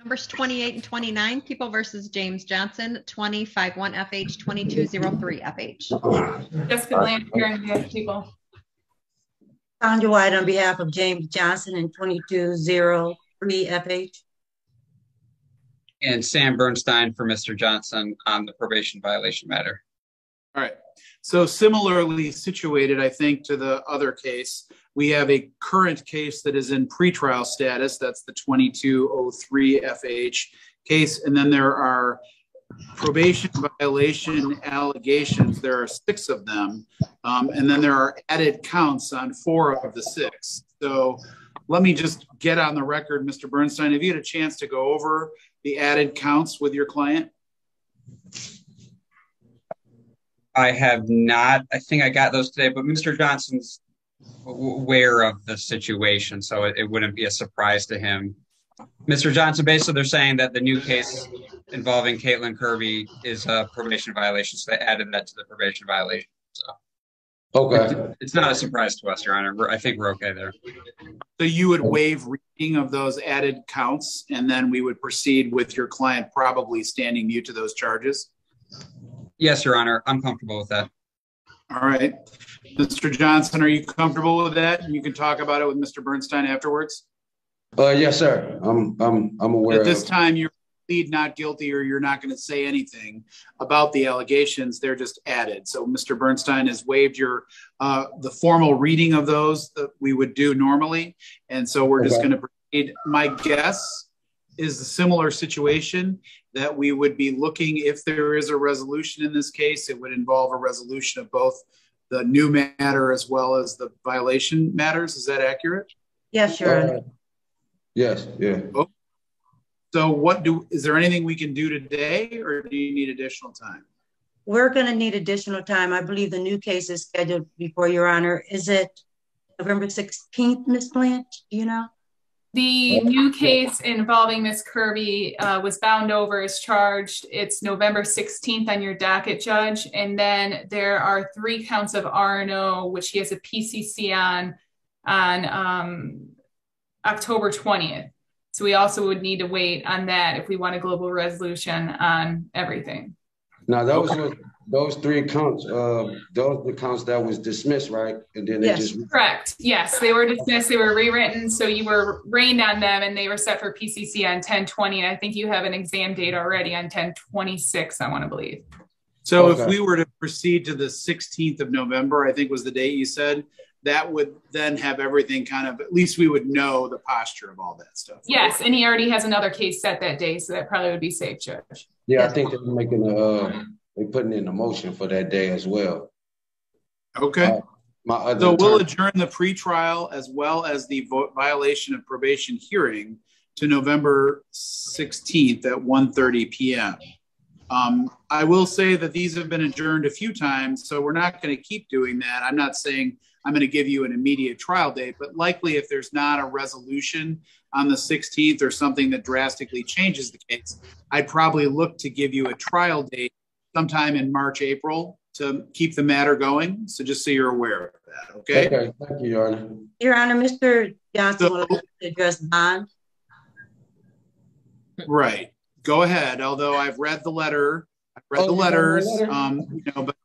Numbers 28 and 29, People versus James Johnson, 251 FH, 2203 FH. Jessica Bland here on behalf of People. Sandra White on behalf of James Johnson and 2203 FH. And Sam Bernstein for Mr. Johnson on the probation violation matter. All right. So similarly situated, I think, to the other case, we have a current case that is in pretrial status. That's the 2203 FH case. And then there are probation violation allegations. There are six of them. Um, and then there are added counts on four of the six. So let me just get on the record, Mr. Bernstein. Have you had a chance to go over the added counts with your client? I have not. I think I got those today, but Mr. Johnson's aware of the situation, so it, it wouldn't be a surprise to him. Mr. Johnson, basically, they're saying that the new case involving Caitlin Kirby is a probation violation, so they added that to the probation violation. So Okay. it's not a surprise to us, Your Honor. We're, I think we're okay there. So you would waive reading of those added counts, and then we would proceed with your client probably standing mute to those charges? Yes, Your Honor. I'm comfortable with that. All right. Mr. Johnson, are you comfortable with that? You can talk about it with Mr. Bernstein afterwards. Uh, yes, sir. I'm, I'm, I'm aware At this of. time, you're plead not guilty or you're not going to say anything about the allegations. They're just added. So Mr. Bernstein has waived your, uh, the formal reading of those that we would do normally. And so we're just going to proceed. My guess is a similar situation that we would be looking, if there is a resolution in this case, it would involve a resolution of both the new matter as well as the violation matters. Is that accurate? Yes, Your Honor. Uh, Yes, yeah. So what do, is there anything we can do today or do you need additional time? We're going to need additional time. I believe the new case is scheduled before Your Honor. Is it November 16th, Ms. Blanche? Do you know? The new case involving Miss Kirby uh, was bound over as charged. It's November 16th on your docket, Judge. And then there are three counts of R&O, which he has a PCC on, on um, October 20th. So we also would need to wait on that if we want a global resolution on everything. Now, those were, those three accounts, uh, those the accounts that was dismissed, right? And then they Yes. just, Correct. Yes, they were dismissed. They were rewritten. So you were arraigned on them and they were set for PCC on 1020. And I think you have an exam date already on 1026, I want to believe. So if we were to proceed to the 16th of November, I think was the date you said, that would then have everything kind of, at least we would know the posture of all that stuff. Yes, and he already has another case set that day. So that probably would be safe, Judge. yeah, I think they're making, a, uh, they putting in a motion for that day as well. Okay. Uh, My other. So we'll adjourn the pretrial as well as the vo- violation of probation hearing to November 16th at 1:30 PM. Um, I will say that these have been adjourned a few times, so we're not going to keep doing that. I'm not saying I'm going to give you an immediate trial date, but likely if there's not a resolution on the 16th or something that drastically changes the case, I'd probably look to give you a trial date sometime in March, April to keep the matter going. So just so you're aware of that, okay? Okay, thank you, Your Honor. Your Honor, Mr. Johnson So- will address bond. Right. Go ahead. Although I've read the letter, I've read Oh, the you read the letters. letter? Um, you know, but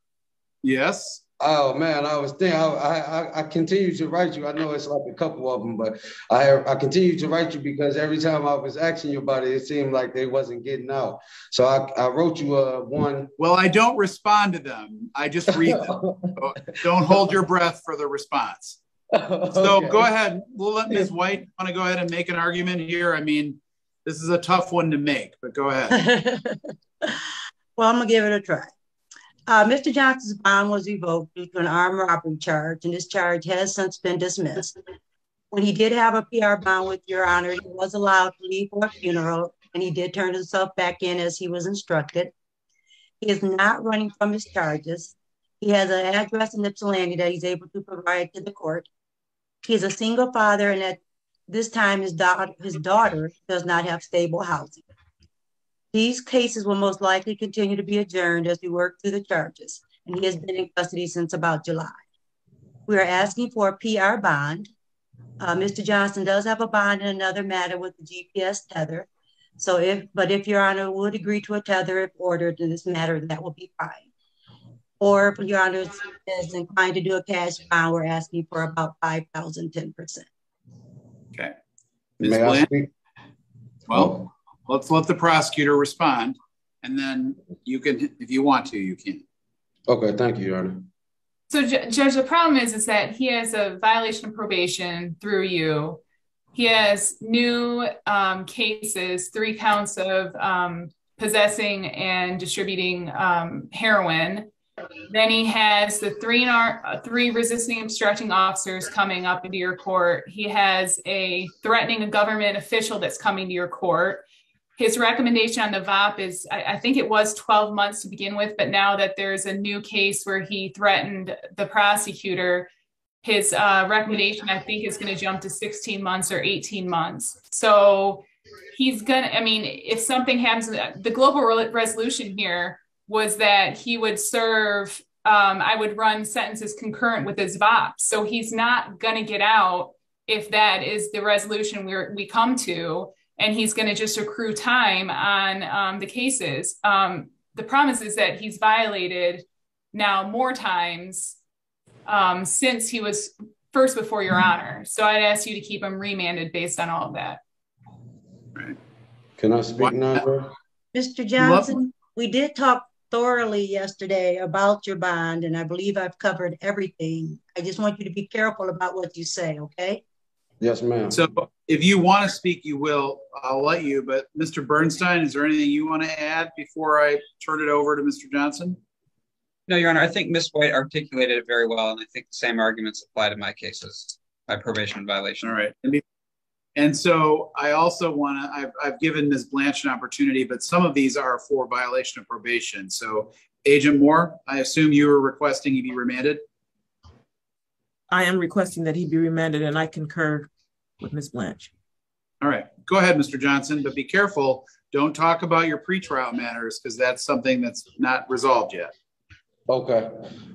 yes. Oh man, I was thinking. I, I I continue to write you. I know it's like a couple of them, but I I continue to write you because every time I was asking you about it, it seemed like they wasn't getting out. So I, I wrote you uh one. Well, I don't respond to them. I just read them. So don't hold your breath for the response. So Okay. go ahead. We'll let Ms. White want to go ahead and make an argument here. I mean, this is a tough one to make, but go ahead. Well, I'm gonna give it a try. Uh, Mr. Johnson's bond was revoked due to an armed robbery charge, and this charge has since been dismissed. When he did have a PR bond with Your Honor, he was allowed to leave for a funeral, and he did turn himself back in as he was instructed. He is not running from his charges. He has an address in Ypsilanti that he's able to provide to the court. He is a single father, and at this time, his daughter, his daughter does not have stable housing. These cases will most likely continue to be adjourned as we work through the charges, and he has been in custody since about July. We are asking for a PR bond. Uh, Mr. Johnson does have a bond in another matter with the GPS tether. So if, but if Your Honor would agree to a tether if ordered in this matter, that will be fine. Or if Your Honor is inclined to do a cash bond, we're asking for about 5,000, 10%. Okay. Ms. May I speak? Well, let's let the prosecutor respond, and then you can, if you want to, you can. Okay, thank you, Your Honor. So, Ju- Judge, the problem is, is that he has a violation of probation through you. He has new um, cases, three counts of um, possessing and distributing um, heroin. Then he has the three and ar- uh, three resisting obstructing officers coming up into your court. He has a threatening a government official that's coming to your court. His recommendation on the VOP is, I, I think it was 12 months to begin with, but now that there's a new case where he threatened the prosecutor, his uh, recommendation, I think, is going to jump to 16 months or 18 months. So he's gonna, I mean, if something happens, the global re- resolution here was that he would serve, um, I would run sentences concurrent with his VOP. So he's not going to get out if that is the resolution we we come to, and he's going to just accrue time on um, the cases. Um, the promise is that he's violated now more times um, since he was first before your honor. So I'd ask you to keep him remanded based on all of that. Can I speak What- now, sir? Mr. Johnson, we did talk thoroughly yesterday about your bond, and I believe I've covered everything. I just want you to be careful about what you say, okay? Yes, ma'am. So if you want to speak, you will. I'll let you. But Mr. Bernstein, is there anything you want to add before I turn it over to Mr. Johnson? No, Your Honor, I think Ms. White articulated it very well, and I think the same arguments apply to my cases, my probation violation. All right. And so I also want to, I've, I've given Ms. Blanch an opportunity, but some of these are for violation of probation. So Agent Moore, I assume you were requesting he be remanded? I am requesting that he be remanded, and I concur with Ms. Blanche. All right, go ahead, Mr. Johnson, but be careful. Don't talk about your pretrial matters because that's something that's not resolved yet. Okay.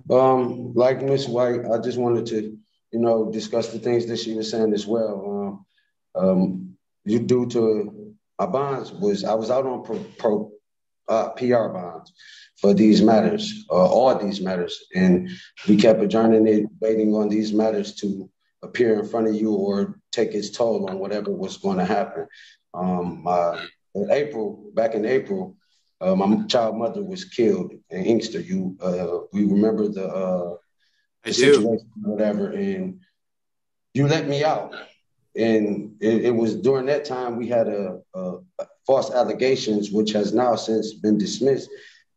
Um, like Miss White, I just wanted to, you know, discuss the things that she was saying as well. Um, um, you due to my bonds was I was out on pro, pro uh, PR bonds for these matters, uh, all these matters, and we kept adjourning it, waiting on these matters to appear in front of you or take its toll on whatever was going to happen. Um, uh, in April, back in April, uh, my child mother was killed in Inkster. You, uh, we remember the, uh, the situation, whatever, and you let me out. And it, it was during that time we had a, a false allegations, which has now since been dismissed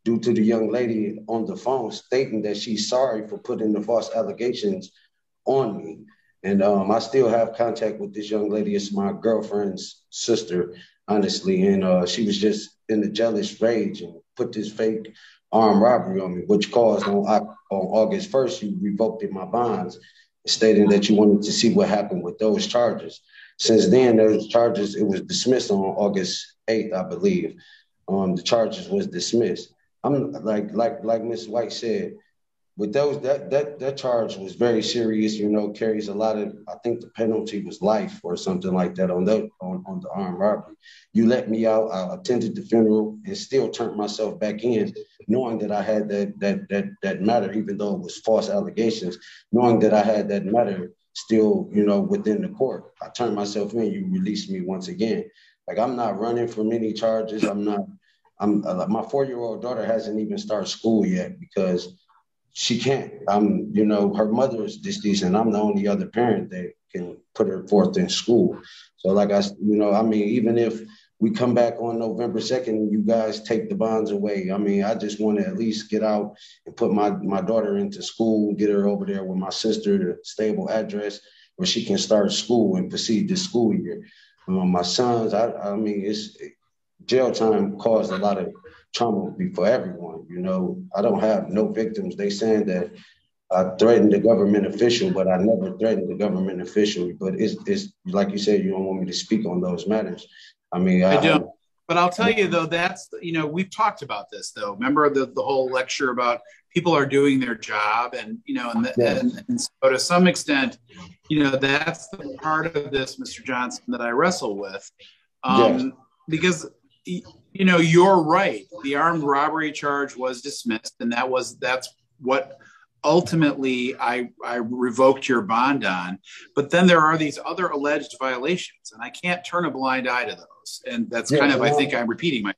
due to the young lady on the phone stating that she's sorry for putting the false allegations on me. And um, I still have contact with this young lady. It's my girlfriend's sister, honestly. And uh, she was just in a jealous rage and put this fake armed robbery on me, which caused on, on August 1st, you revoked my bonds, stating that you wanted to see what happened with those charges. Since then, those charges, it was dismissed on August 8th, I believe. Um, the charges was dismissed. I'm like, like, like Ms. White said, with those that that that charge was very serious you know carries a lot of i think the penalty was life or something like that on the on, on the armed robbery you let me out i attended the funeral and still turned myself back in knowing that i had that that that that matter even though it was false allegations knowing that i had that matter still you know within the court i turned myself in you released me once again like i'm not running from any charges i'm not i'm my four-year-old daughter hasn't even started school yet because she can't. I'm, you know, her mother is deceased, and I'm the only other parent that can put her forth in school. So, like I, you know, I mean, even if we come back on November second, you guys take the bonds away. I mean, I just want to at least get out and put my my daughter into school, get her over there with my sister, the stable address where she can start school and proceed this school year. Um, my sons, I, I mean, it's jail time caused a lot of trauma for everyone. You know, I don't have no victims. They saying that I threatened the government official, but I never threatened the government official. But it's, it's like you said, you don't want me to speak on those matters. I mean, I don't. But I'll tell you though, that's you know we've talked about this though. Remember the the whole lecture about people are doing their job, and you know, and, the, Yes. and, and so to some extent, you know, that's the part of this, Mr. Johnson, that I wrestle with. Um, Yes. because you know you're right. The armed robbery charge was dismissed, and that was that's what ultimately I, I revoked your bond on. But then there are these other alleged violations, and I can't turn a blind eye to those. And that's Yeah, kind of, I think I'm repeating my, I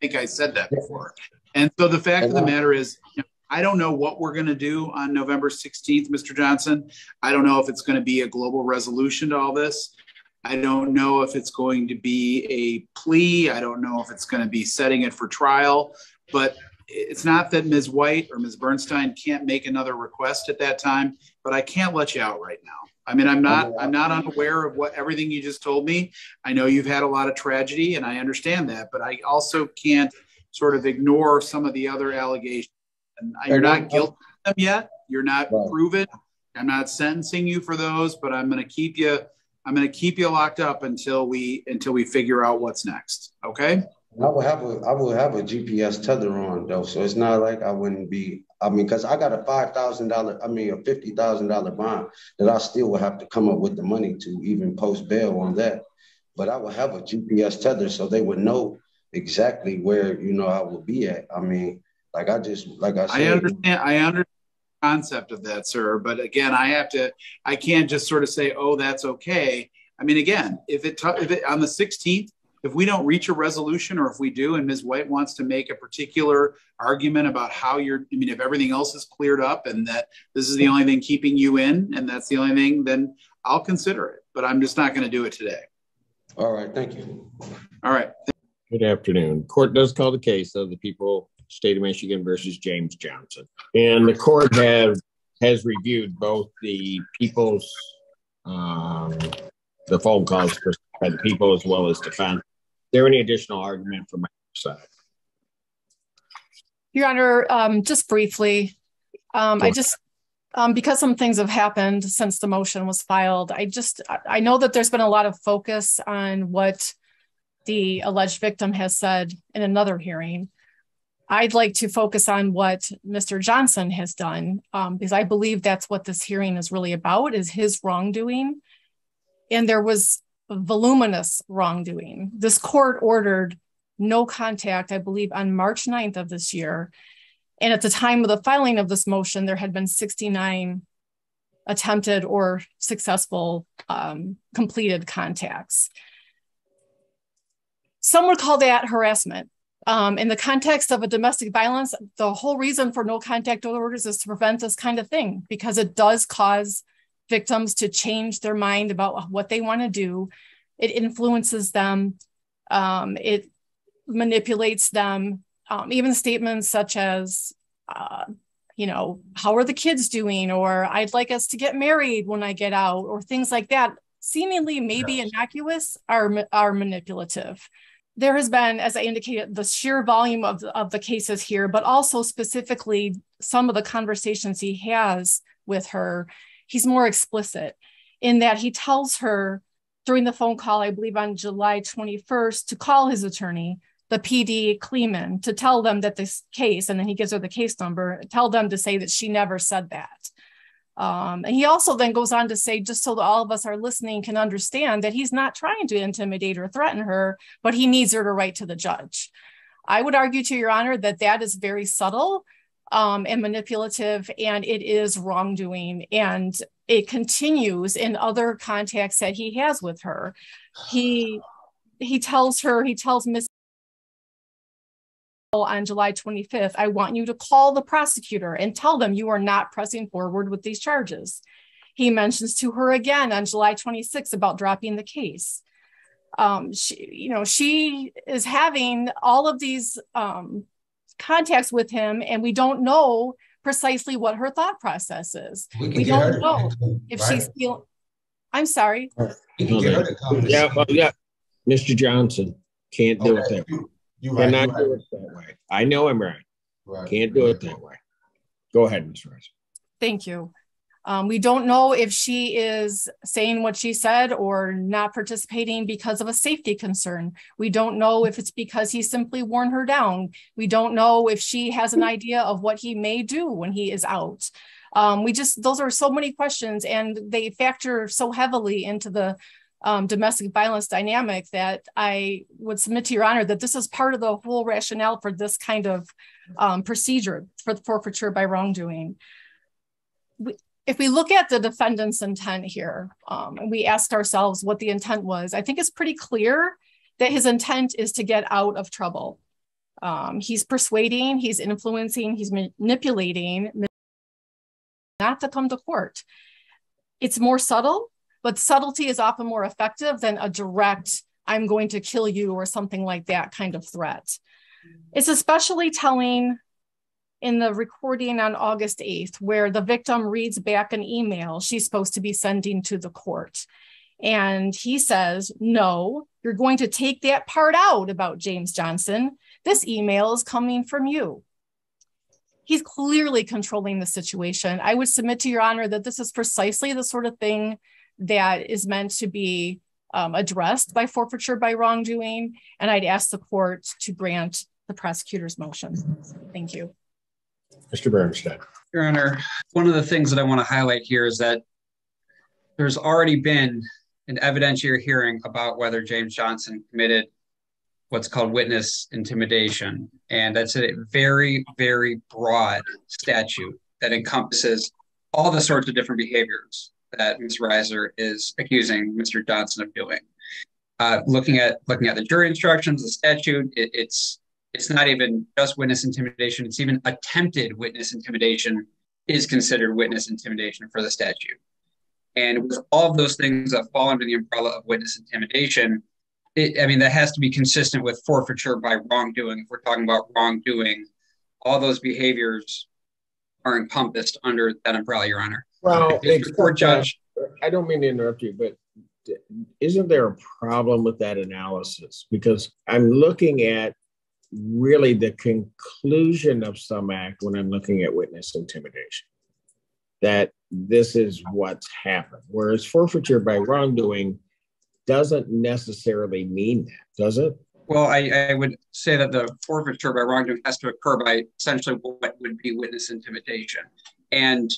think I said that before. And so the fact of the matter is, you know, I don't know what we're going to do on November 16th, Mr. Johnson. I don't know if it's going to be a global resolution to all this. I don't know if it's going to be a plea. I don't know if it's going to be setting it for trial. But it's not that Ms. White or Ms. Bernstein can't make another request at that time, but I can't let you out right now. I mean, I'm not I'm not unaware of what everything you just told me. I know you've had a lot of tragedy and I understand that, but I also can't sort of ignore some of the other allegations. And you're not guilty of them yet. You're not proven. I'm not sentencing you for those, but I'm going to keep you I'm going to keep you locked up until we until we figure out what's next. Okay? I will have a I will have a GPS tether on though, so it's not like I wouldn't be. I mean, because I got a five thousand dollar, I mean, a fifty thousand dollar bond that I still will have to come up with the money to even post bail on that. But I will have a GPS tether so they would know exactly where you know I will be at. I mean, like I just like I said, I understand. I understand concept of that, sir. But again, I have to. I can't just sort of say, "Oh, that's okay." I mean, again, if it, if it on the 16th, if we don't reach a resolution, or if we do, and Ms. White wants to make a particular argument about how you're, I mean, if everything else is cleared up and that this is the only thing keeping you in, and that's the only thing, then I'll consider it. But I'm just not going to do it today. All right, thank you. All right. Good afternoon. Court does call the case of the people, state of Michigan versus James Johnson. And the court have, has reviewed both the people's, um, the phone calls by the people as well as defense. Is there any additional argument from my side? Your Honor, um, just briefly, um, I just, um, because some things have happened since the motion was filed, I just, I know that there's been a lot of focus on what the alleged victim has said in another hearing. I'd like to focus on what Mr. Johnson has done, um, because I believe that's what this hearing is really about, is his wrongdoing. And there was voluminous wrongdoing. This court ordered no contact, I believe, on March 9th of this year. And at the time of the filing of this motion, there had been 69 attempted or successful um, completed contacts. Some would call that harassment. Um, in the context of a domestic violence, the whole reason for no contact orders is to prevent this kind of thing because it does cause victims to change their mind about what they want to do. It influences them. Um, it manipulates them. Um, even statements such as, uh, you know, how are the kids doing? Or I'd like us to get married when I get out, or things like that, seemingly maybe innocuous, are, are manipulative. There has been, as I indicated, the sheer volume of, the- of the cases here, but also specifically some of the conversations he has with her. He's more explicit in that he tells her during the phone call, I believe on July 21st, to call his attorney, the PD Kleeman, to tell them that this case, and then he gives her the case number, tell them to say that she never said that. Um, and he also then goes on to say, just so that all of us are listening can understand that he's not trying to intimidate or threaten her, but he needs her to write to the judge. I would argue to your honor that that is very subtle um, and manipulative, and it is wrongdoing. And it continues in other contacts that he has with her. He he tells her, he tells Miss on July 25th, I want you to call the prosecutor and tell them you are not pressing forward with these charges. He mentions to her again on July 26th about dropping the case. Um, she, you know, she is having all of these um, contacts with him, and we don't know precisely what her thought process is. We We don't know come if right? she's feel. I'm sorry. We can get her to come. to Yeah, well, yeah, Mr. Johnson, can't do it Okay, that way. You- You right, you Cannot do right, it that way. I know I'm right. right. Can't do it that way. Go ahead, Ms. Rice. Thank you. Um, we don't know if she is saying what she said or not participating because of a safety concern. We don't know if it's because he simply worn her down. We don't know if she has an idea of what he may do when he is out. Um, we just, those are so many questions and they factor so heavily into the um, domestic violence dynamic that I would submit to your honor that this is part of the whole rationale for this kind of um, procedure for forfeiture by wrongdoing. We, if we look at the defendant's intent here, um, and we asked ourselves what the intent was, I think it's pretty clear that his intent is to get out of trouble. Um, he's persuading, he's influencing, he's manipulating not to come to court. It's more subtle, but subtlety is often more effective than a direct, I'm going to kill you or something like that kind of threat. Mm-hmm. It's especially telling in the recording on August 8th, where the victim reads back an email she's supposed to be sending to the court. And he says, No, you're going to take that part out about James Johnson. This email is coming from you. He's clearly controlling the situation. I would submit to your honor that this is precisely the sort of thing that is meant to be um, addressed by forfeiture by wrongdoing. And I'd ask the court to grant the prosecutor's motion. Thank you. Mr. Bernstein. Your Honor, one of the things that I want to highlight here is that there's already been an evidentiary hearing about whether James Johnson committed what's called witness intimidation. And that's a very, very broad statute that encompasses all the sorts of different behaviors that Ms. Reiser is accusing Mr. Johnson of doing. Uh, looking at looking at the jury instructions, the statute, it, it's it's not even just witness intimidation; it's even attempted witness intimidation is considered witness intimidation for the statute. And with all of those things that fall under the umbrella of witness intimidation, it, I mean that has to be consistent with forfeiture by wrongdoing. If we're talking about wrongdoing, all those behaviors are encompassed under that umbrella, Your Honor. Well, court judge. I don't mean to interrupt you, but isn't there a problem with that analysis? Because I'm looking at really the conclusion of some act when I'm looking at witness intimidation. That this is what's happened. Whereas forfeiture by wrongdoing doesn't necessarily mean that, does it? Well, I, I, would say that the forfeiture by wrongdoing has to occur by essentially what would be witness intimidation. And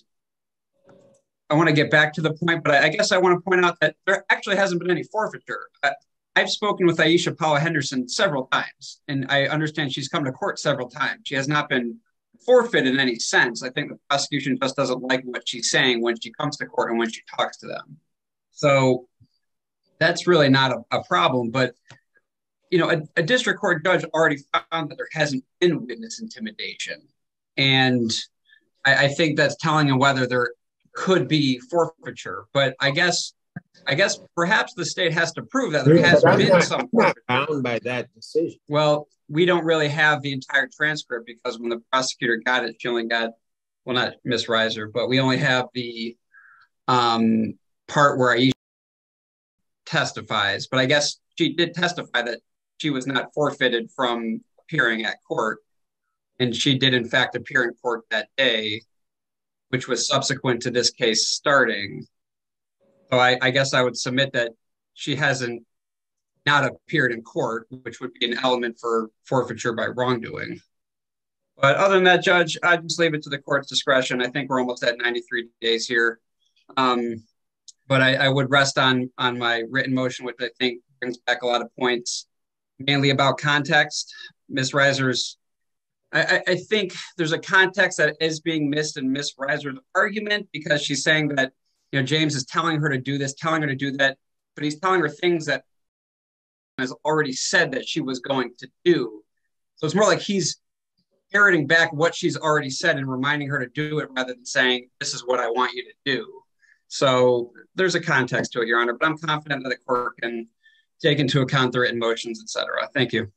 I want to get back to the point, but I, I guess I want to point out that there actually hasn't been any forfeiture. I, I've spoken with Aisha Paula Henderson several times, and I understand she's come to court several times. She has not been forfeited in any sense. I think the prosecution just doesn't like what she's saying when she comes to court and when she talks to them. So that's really not a, a problem. But you know, a, a, district court judge already found that there hasn't been witness intimidation, and I, I think that's telling him whether there could be forfeiture. But I guess, I guess perhaps the state has to prove that there has been not, some bound by that decision. Well, we don't really have the entire transcript because when the prosecutor got it, she only got, well, not Miss Reiser, but we only have the um, part where Aisha testifies. But I guess she did testify that she was not forfeited from appearing at court. And she did, in fact, appear in court that day which was subsequent to this case starting. So I, I guess I would submit that she hasn't not appeared in court, which would be an element for forfeiture by wrongdoing. But other than that, Judge, I just leave it to the court's discretion. I think we're almost at 93 days here. Um, but I, I, would rest on on my written motion, which I think brings back a lot of points, mainly about context. Ms. Reiser's I, I, think there's a context that is being missed in Miss Reiser's argument because she's saying that you know James is telling her to do this, telling her to do that, but he's telling her things that has already said that she was going to do. So it's more like he's parroting back what she's already said and reminding her to do it rather than saying, This is what I want you to do. So there's a context to it, Your Honor, but I'm confident that the court can take into account the written motions, et cetera. Thank you.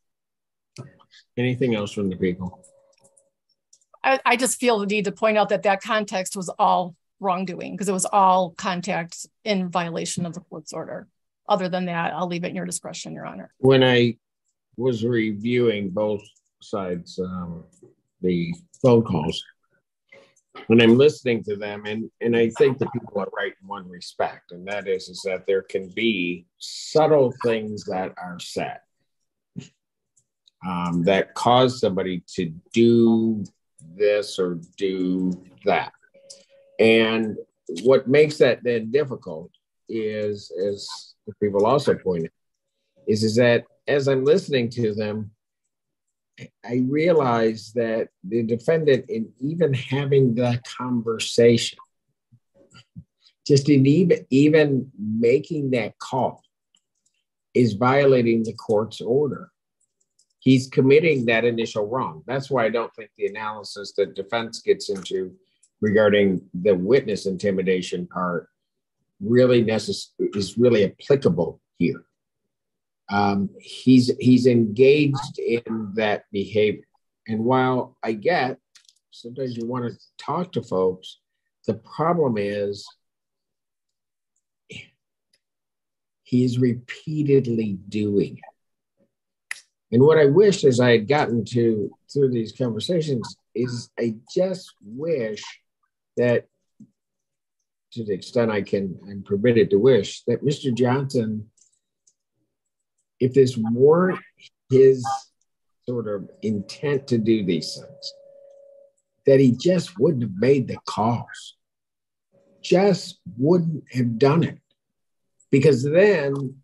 Anything else from the people? I, I just feel the need to point out that that context was all wrongdoing because it was all contact in violation of the court's order. Other than that, I'll leave it in your discretion, Your Honor. When I was reviewing both sides, um, the phone calls, when I'm listening to them, and, and I think the people are right in one respect, and that is, is that there can be subtle things that are said um, that cause somebody to do this or do that. And what makes that then difficult is, as the people also pointed, is is that as I'm listening to them, I realize that the defendant, in even having the conversation, just in even even making that call, is violating the court's order. He's committing that initial wrong. That's why I don't think the analysis that defense gets into regarding the witness intimidation part really necess- is really applicable here. Um, he's he's engaged in that behavior, and while I get sometimes you want to talk to folks, the problem is he's repeatedly doing it. And what I wish as I had gotten to through these conversations is I just wish that to the extent I can, I'm permitted to wish that Mr. Johnson, if this weren't his sort of intent to do these things, that he just wouldn't have made the calls, just wouldn't have done it. Because then,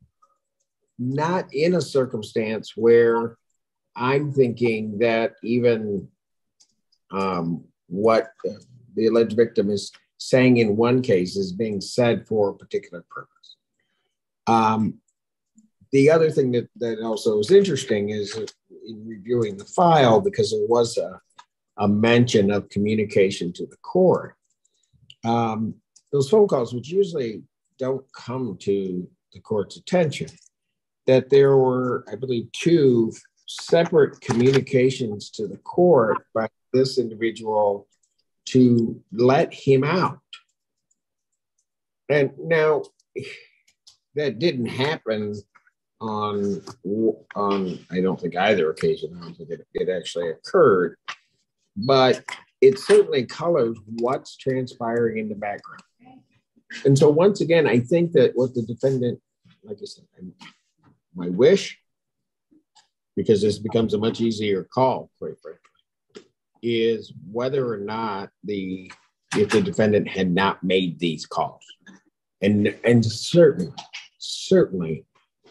not in a circumstance where I'm thinking that even um, what the alleged victim is saying in one case is being said for a particular purpose. Um, the other thing that, that also is interesting is in reviewing the file, because there was a, a mention of communication to the court, um, those phone calls, which usually don't come to the court's attention, that there were, I believe, two separate communications to the court by this individual to let him out. And now that didn't happen on on I don't think either occasion. I don't think it, it actually occurred, but it certainly colors what's transpiring in the background. And so once again, I think that what the defendant, like I said, my wish, because this becomes a much easier call, quite frankly is whether or not the if the defendant had not made these calls. And and certainly certainly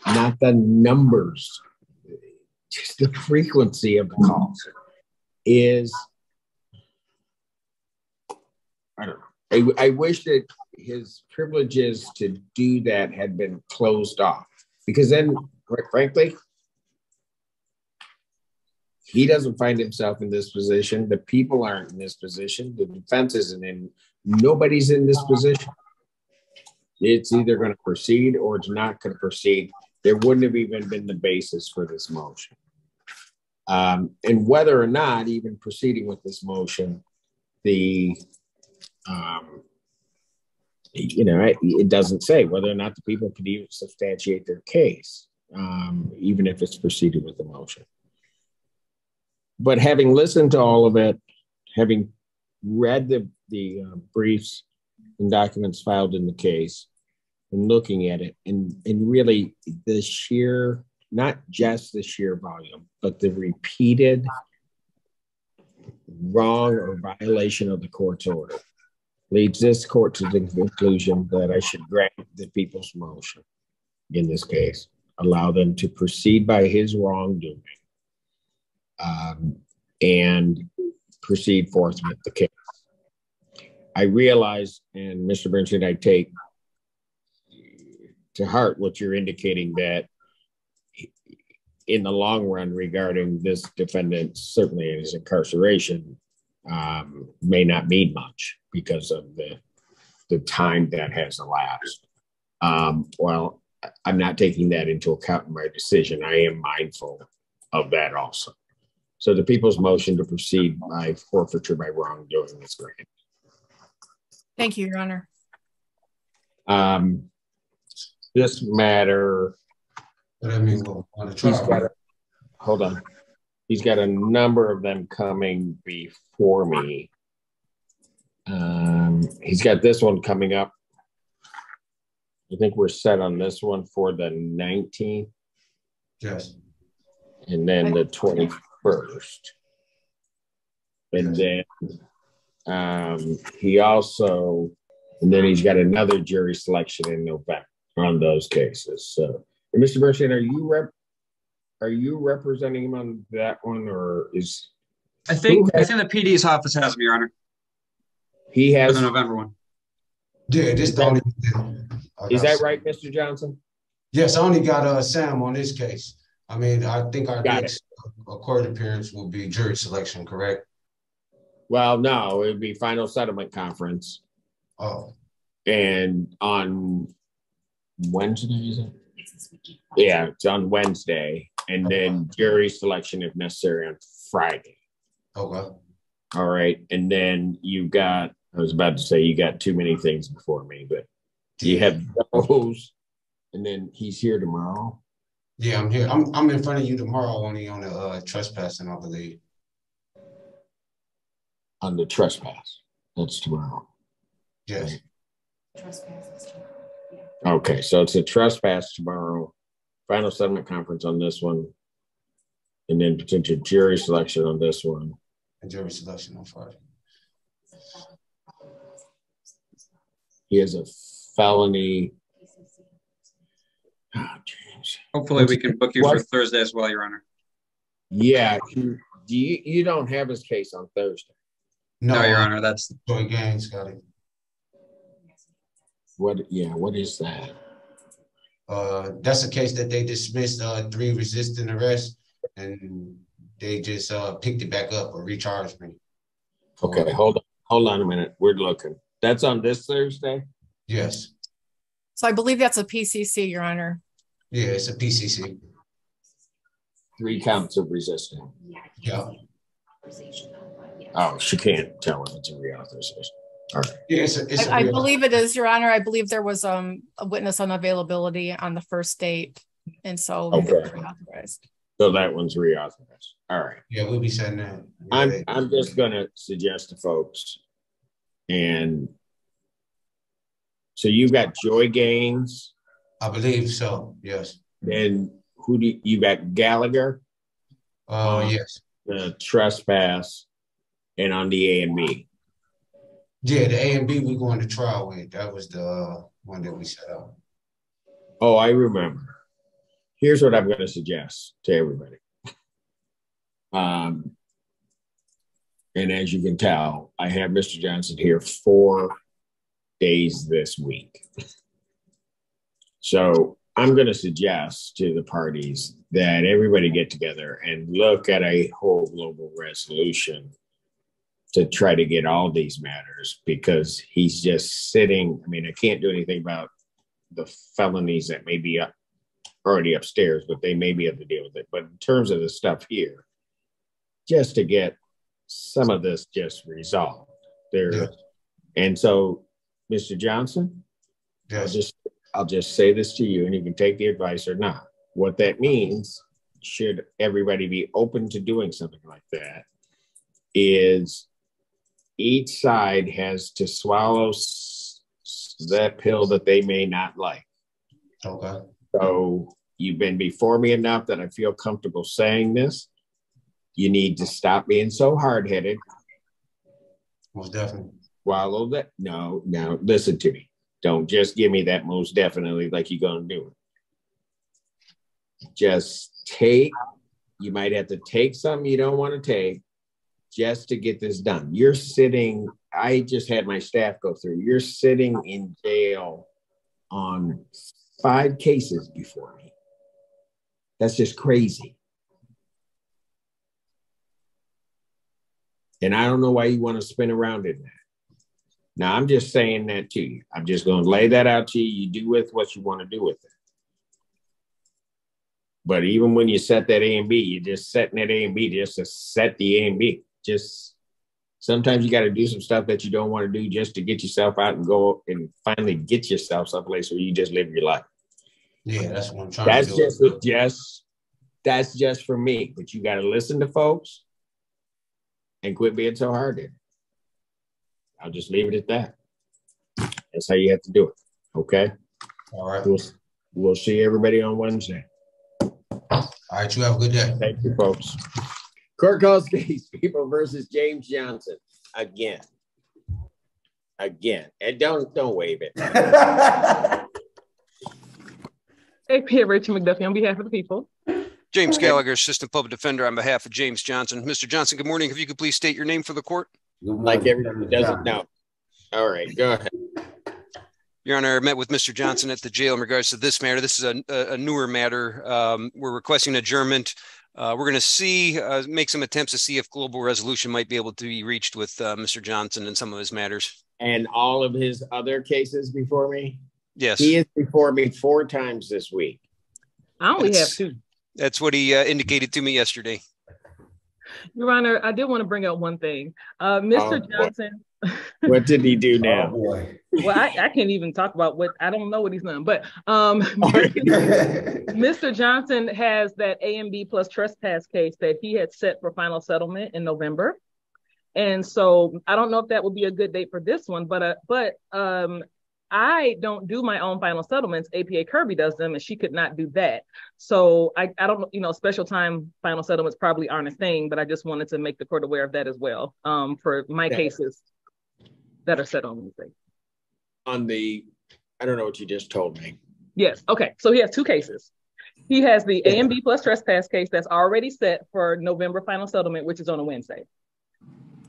not the numbers just the frequency of the calls is i don't know. I, I wish that his privileges to do that had been closed off because then quite frankly he doesn't find himself in this position. The people aren't in this position. The defense isn't in. Nobody's in this position. It's either going to proceed or it's not going to proceed. There wouldn't have even been the basis for this motion. Um, and whether or not even proceeding with this motion, the um, you know, it doesn't say whether or not the people can even substantiate their case, um, even if it's proceeded with the motion. But having listened to all of it, having read the the uh, briefs and documents filed in the case, and looking at it, and and really the sheer, not just the sheer volume, but the repeated wrong or violation of the court's order leads this court to the conclusion that I should grant the people's motion in this case, allow them to proceed by his wrongdoing um, and proceed forth with the case. I realize, and Mr. Bernstein, I take to heart what you're indicating that in the long run regarding this defendant, certainly his incarceration, um, may not mean much because of the the time that has elapsed. Um, well, I'm not taking that into account in my decision. I am mindful of that also. So the people's motion to proceed by forfeiture by wrongdoing is granted. Thank you, Your Honor. Um, this matter. I mean, on the a, hold on. He's got a number of them coming before me. Um, he's got this one coming up. I think we're set on this one for the 19th. Yes. And then the 21st. And then um, he also And then he's got another jury selection in November on those cases. So, and Mr. Bernstein, are you rep, are you representing him on that one or is I think, Who I think the PD's office has me, Your Honor, he for has, the November one. Yeah, this the only. I is that Sam. right, Mr. Johnson? Yes, I only got uh Sam on this case. I mean, I think our Got next uh, court appearance will be jury selection, correct? Well, no, it'd be final settlement conference. Oh, And on Wednesday, is it? Yeah, it's on Wednesday. And then jury selection if necessary on Friday. okay. All right. And then you got, I was about to say you got too many things before me, but you have those. And then he's here tomorrow. Yeah, I'm here. I'm I'm in front of you tomorrow, only on the uh trespassing, I believe. on the trespass. That's tomorrow. Yes. Okay, so it's a trespass tomorrow, final settlement conference on this one, and then potential jury selection on this one. And jury selection on Friday. He has a felony. Oh, James. Hopefully we can book you for Thursday as well, Your Honor. Yeah, you- do you, you don't have his case on Thursday. No, No, Your Honor, that's, Joy Gaines got it. What, yeah, what is that? Uh, that's a case that they dismissed, uh, three resisting arrest, and they just, uh, picked it back up or recharged me. Okay, hold on, hold on a minute. We're looking. That's on this Thursday? Yes, So I believe that's a PCC, Your Honor. yeah, it's a PCC. Three counts of resisting. Yeah, Oh, she can't tell if it's a reauthorization. All right. yeah, it's a, it's a. I, I believe it is, Your Honor. I believe there was um a witness unavailability on the first date. And so it was Okay. authorized. So that one's reauthorized. All right. Yeah, we'll be setting that. I'm I'm just gonna suggest to folks. And so you got Joy Gaines, I believe so, yes. then who do you, you got Gallagher, Oh Uh, yes. the trespass, and on the A and B. Yeah, the A and B we going to trial with, that was the uh, one that we set up. Oh, I remember. Here's what I'm gonna suggest to everybody. Um, and as you can tell, I have Mr. Johnson here four days this week. So I'm going to suggest to the parties that everybody get together and look at a whole global resolution to try to get all these matters because he's just sitting. I mean, I can't do anything about the felonies that may be up, already upstairs, but they may be able to deal with it. But in terms of the stuff here, just to get some of this just resolved there. Yeah. And so, Mr. Johnson, I'll just I'll just say this to you, and you can take the advice or not. What that means, should everybody be open to doing something like that, is each side has to swallow that pill that they may not like. okay, So you've been before me enough that I feel comfortable saying this. You need to stop being so hard headed. most definitely. Swallow that. No, now listen to me. Don't just give me that most definitely like you're going to do it. Just take, you might have to take something you don't want to take just to get this done. You're sitting, I just had my staff go through, you're sitting in jail on five cases before me. That's just crazy. And I don't know why you want to spin around in that. Now, I'm just saying that to you. I'm just going to lay that out to you. You do with what you want to do with it. But even when you set that A and B, you're just setting that A and B just to set the A and B. Just sometimes you got to do some stuff that you don't want to do just to get yourself out and go and finally get yourself someplace where you just live your life. Yeah, that's what I'm trying That's to do. That's just just that's just for me. But you got to listen to folks and quit being so hard. I'll just leave it at that. That's how you have to do it. Okay. All right, We'll we'll see everybody on Wednesday. all right, you have a good day. Thank you, folks. Court calls case people versus James Johnson again. again. And don't don't wave it. AP Richard McDuffie on behalf of the people. James Gallagher, Assistant Public Defender on behalf of James Johnson. Mr. Johnson, good morning. If you could please state your name for the court. Like everybody doesn't know. All right, go ahead. Your Honor, I met with Mr. Johnson at the jail in regards to this matter. This is a, a newer matter. Um, we're requesting adjournment. Uh, we're going to see, uh, make some attempts to see if global resolution might be able to be reached with uh, Mr. Johnson and some of his matters. And all of his other cases before me? Yes. He is before me four times this week. I only That's- have two. That's what he uh, indicated to me yesterday. Your Honor, I did want to bring up one thing. Uh, Mr. Oh. Johnson, What did he do now? boy. well, I, I can't even talk about what I don't know what he's done, but um, Mr. Johnson has that A and B plus trespass case that he had set for final settlement in November. And so I don't know if that would be a good date for this one, but uh, but um, I don't do my own final settlements. APA Kirby does them, and she could not do that. So I, I don't, you know, special time final settlements probably aren't a thing, but I just wanted to make the court aware of that as well um, for my Yeah. cases that are set on Wednesday. On the, I don't know what you just told me. Yes. Okay. So he has two cases. He has the A and B plus trespass case that's already set for November final settlement, which is on a Wednesday.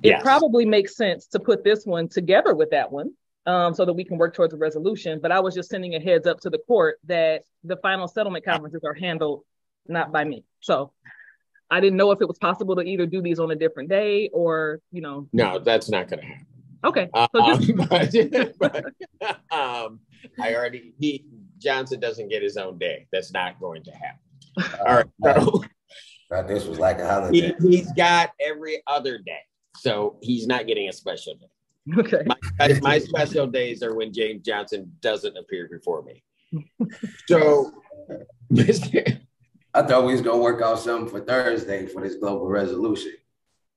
It Yes. probably makes sense to put this one together with that one um, so that we can work towards a resolution. But I was just sending a heads up to the court that the final settlement conferences are handled not by me. So I didn't know if it was possible to either do these on a different day or, you know, No, that's not going to happen. okay. Um, So just, but, but, um, I already, he, Johnson doesn't get his own day. That's not going to happen. All right. So this was like a he, holiday. he's got every other day. So he's not getting a special day. Okay. My, my special days are when James Johnson doesn't appear before me. So, Mr. I thought we was gonna work out something for Thursday for this global resolution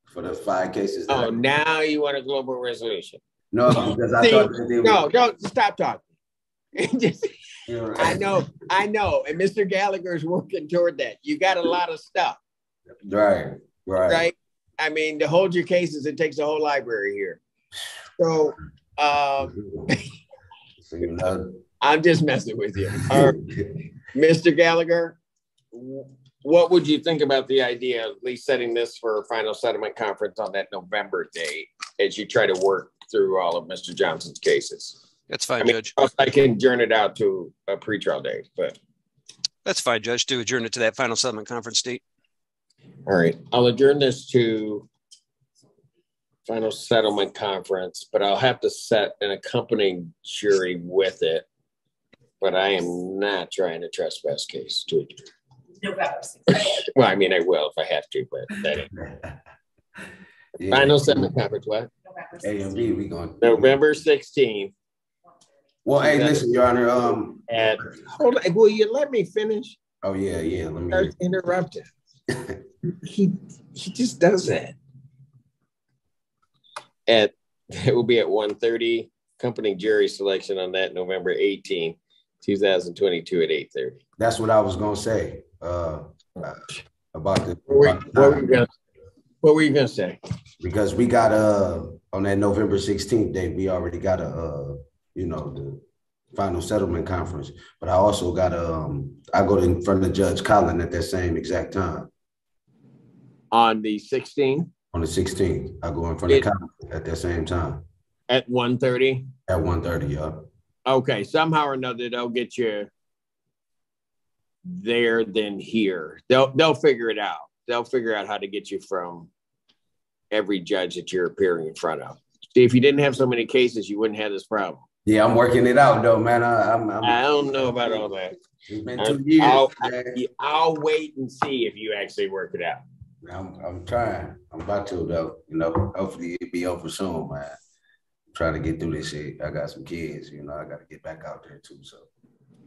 for the five cases. Oh, I- now you want a global resolution? No, because I See, thought that they No, were- don't stop talking. Just- right. I know, I know. And Mr. Gallagher is working toward that. You got a lot of stuff, Right, right. right? I mean, to hold your cases, it takes a whole library here. So um, So, you know, I'm just messing with you. All right. Mr. Gallagher, what would you think about the idea of at least setting this for a final settlement conference on that November date as you try to work through all of Mr. Johnson's cases? That's I fine, mean, Judge. I can adjourn it out to a pretrial date, but That's fine, Judge. To adjourn it to that final settlement conference date. all right, I'll adjourn this to final settlement conference, but I'll have to set an accompanying jury with it. But I am not trying a trespass case to adjourn. Well, I mean, I will if I have to, but that ain't. yeah. Final settlement conference, what? A and we going. November sixteenth Well, hey, listen, Your Honor. Um. at, hold on, will you let me finish? Oh yeah, yeah. Let me. Start interrupting. He, he just does that. At, it will be at 1:30. company jury selection on that November eighteenth, two thousand twenty-two at eight thirty. That's what I was gonna say. Uh, uh, about the. What were, about the were you gonna, what were you gonna say? because we got uh on that November 16th date, we already got a uh, you know, the final settlement conference. But I also got a um I go to in front of Judge Conlin at that same exact time On the sixteenth on the 16th. I go in front of It- Conlin at that same time at 1:30. at 1:30, yeah. Okay, somehow or another they'll get you there then here. They'll they'll figure it out. They'll figure out how to get you from every judge that you're appearing in front of. See, if you didn't have so many cases, you wouldn't have this problem. Yeah, I'm working it out though, man. I, I'm, I'm I don't know about all that. it's been two years. I'll, man. I'll wait and see if you actually work it out. I'm I'm trying. I'm about to though. You know, hopefully it'll be over soon, man. I'm trying to get through this shit. I got some kids, you know, I gotta get back out there too. So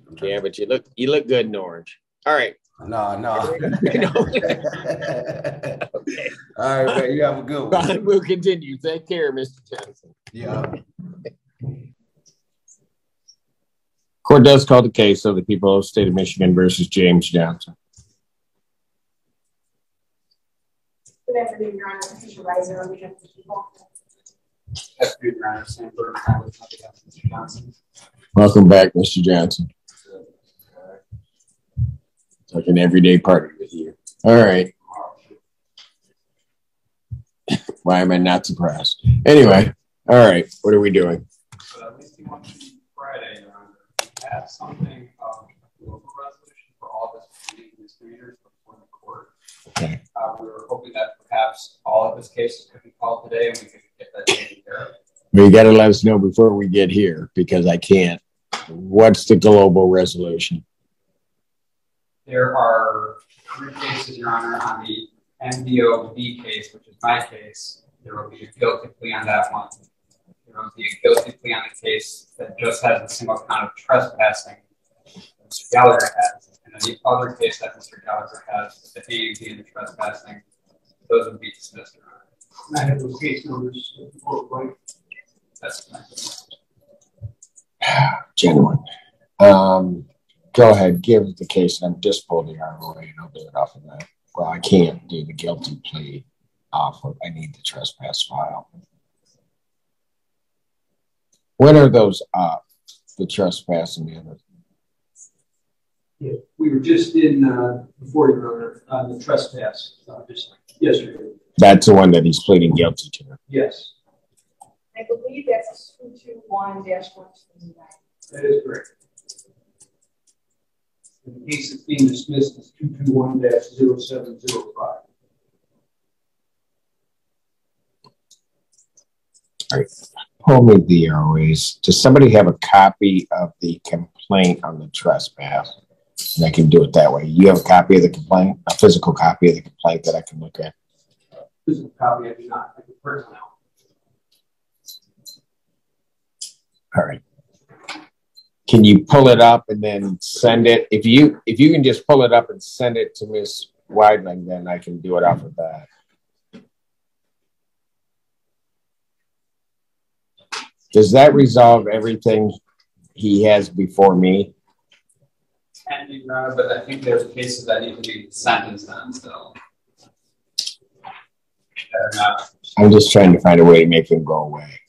I'm Yeah, to- but you look you look good in orange. All right. no, no. You know? All right, man. You have a good one. We'll continue. Take care, Mr. Johnson. Yeah. Court does call the case of the people of the state of Michigan versus James Johnson. Good afternoon, Your Honor. Supervisor on behalf of the people. Afternoon, Your Honor. Sam Burton, on behalf of Mr. Johnson. Welcome back, Mr. Johnson. It's like an everyday party with you. All right. Why am I not surprised? Anyway, all right. What are we doing? So at least you want to Friday, Your Honor, have something, um, a local resolution for all this meeting misdemeanors before the court. Okay. Uh, we were hoping that perhaps all of his cases could be called today and we could get that taken care of. You got to let us know before we get here because I can't. What's the global resolution? There are three cases, Your Honor, on the MDOP case, which is my case. There will be a guilty plea on that one. There will be a guilty plea on the case that just has a single count of trespassing. that Mr. Gallagher has, and then the other case that Mr. Gallagher has, the AUD and the trespassing, those would be dismissed, Your I have those case numbers. before, right? That's Genuine. Um, go ahead, give the case, and I'm just pull the ROA and I'll do it off of that. Well, I can't do the guilty plea off of. I need the trespass file. When are those up? The trespass and the other. Yeah, we were just in, uh, before your honor, on the trespass, uh, just yesterday. That's the one that he's pleading guilty to. Yes, I believe that's two two one dash one twenty-nine. that is correct. And the case that's being dismissed is two two one dash zero seven zero five. All right. Pull me the ROAs. Does somebody have a copy of the complaint on the trespass? And I can do it that way. You have a copy of the complaint, a physical copy of the complaint that I can look at. A copy I do not, I can. All right. Can you pull it up and then send it? If you if you can just pull it up and send it to Miss Weidman, then I can do it off of that. Does that resolve everything he has before me? Pending, Your but I think there's cases that need to be sentenced on still. I'm just trying to find a way to make him go away.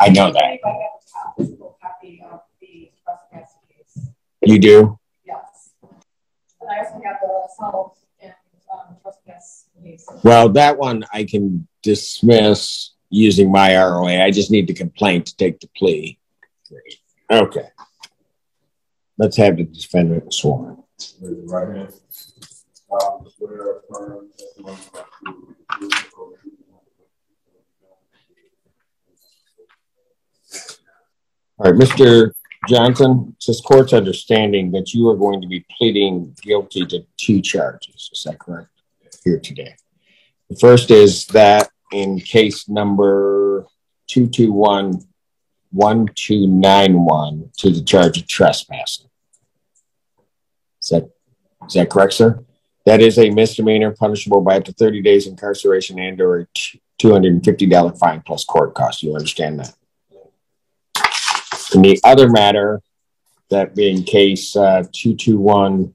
I know that. You do? yes. And I also have the assault and, trespass case. Well, that one I can dismiss using my ROA. I just need the complaint to take the plea. Okay. Let's have the defendant sworn. All right, Mr. Johnson, it's this court's understanding that you are going to be pleading guilty to two charges. Is that correct? Here today. The first is that in case number 221 1291 to the charge of trespassing. Is that, is that correct, sir? That is a misdemeanor punishable by up to 30 days incarceration and or a $250 fine plus court costs. You understand that? In the other matter, that being case uh, 221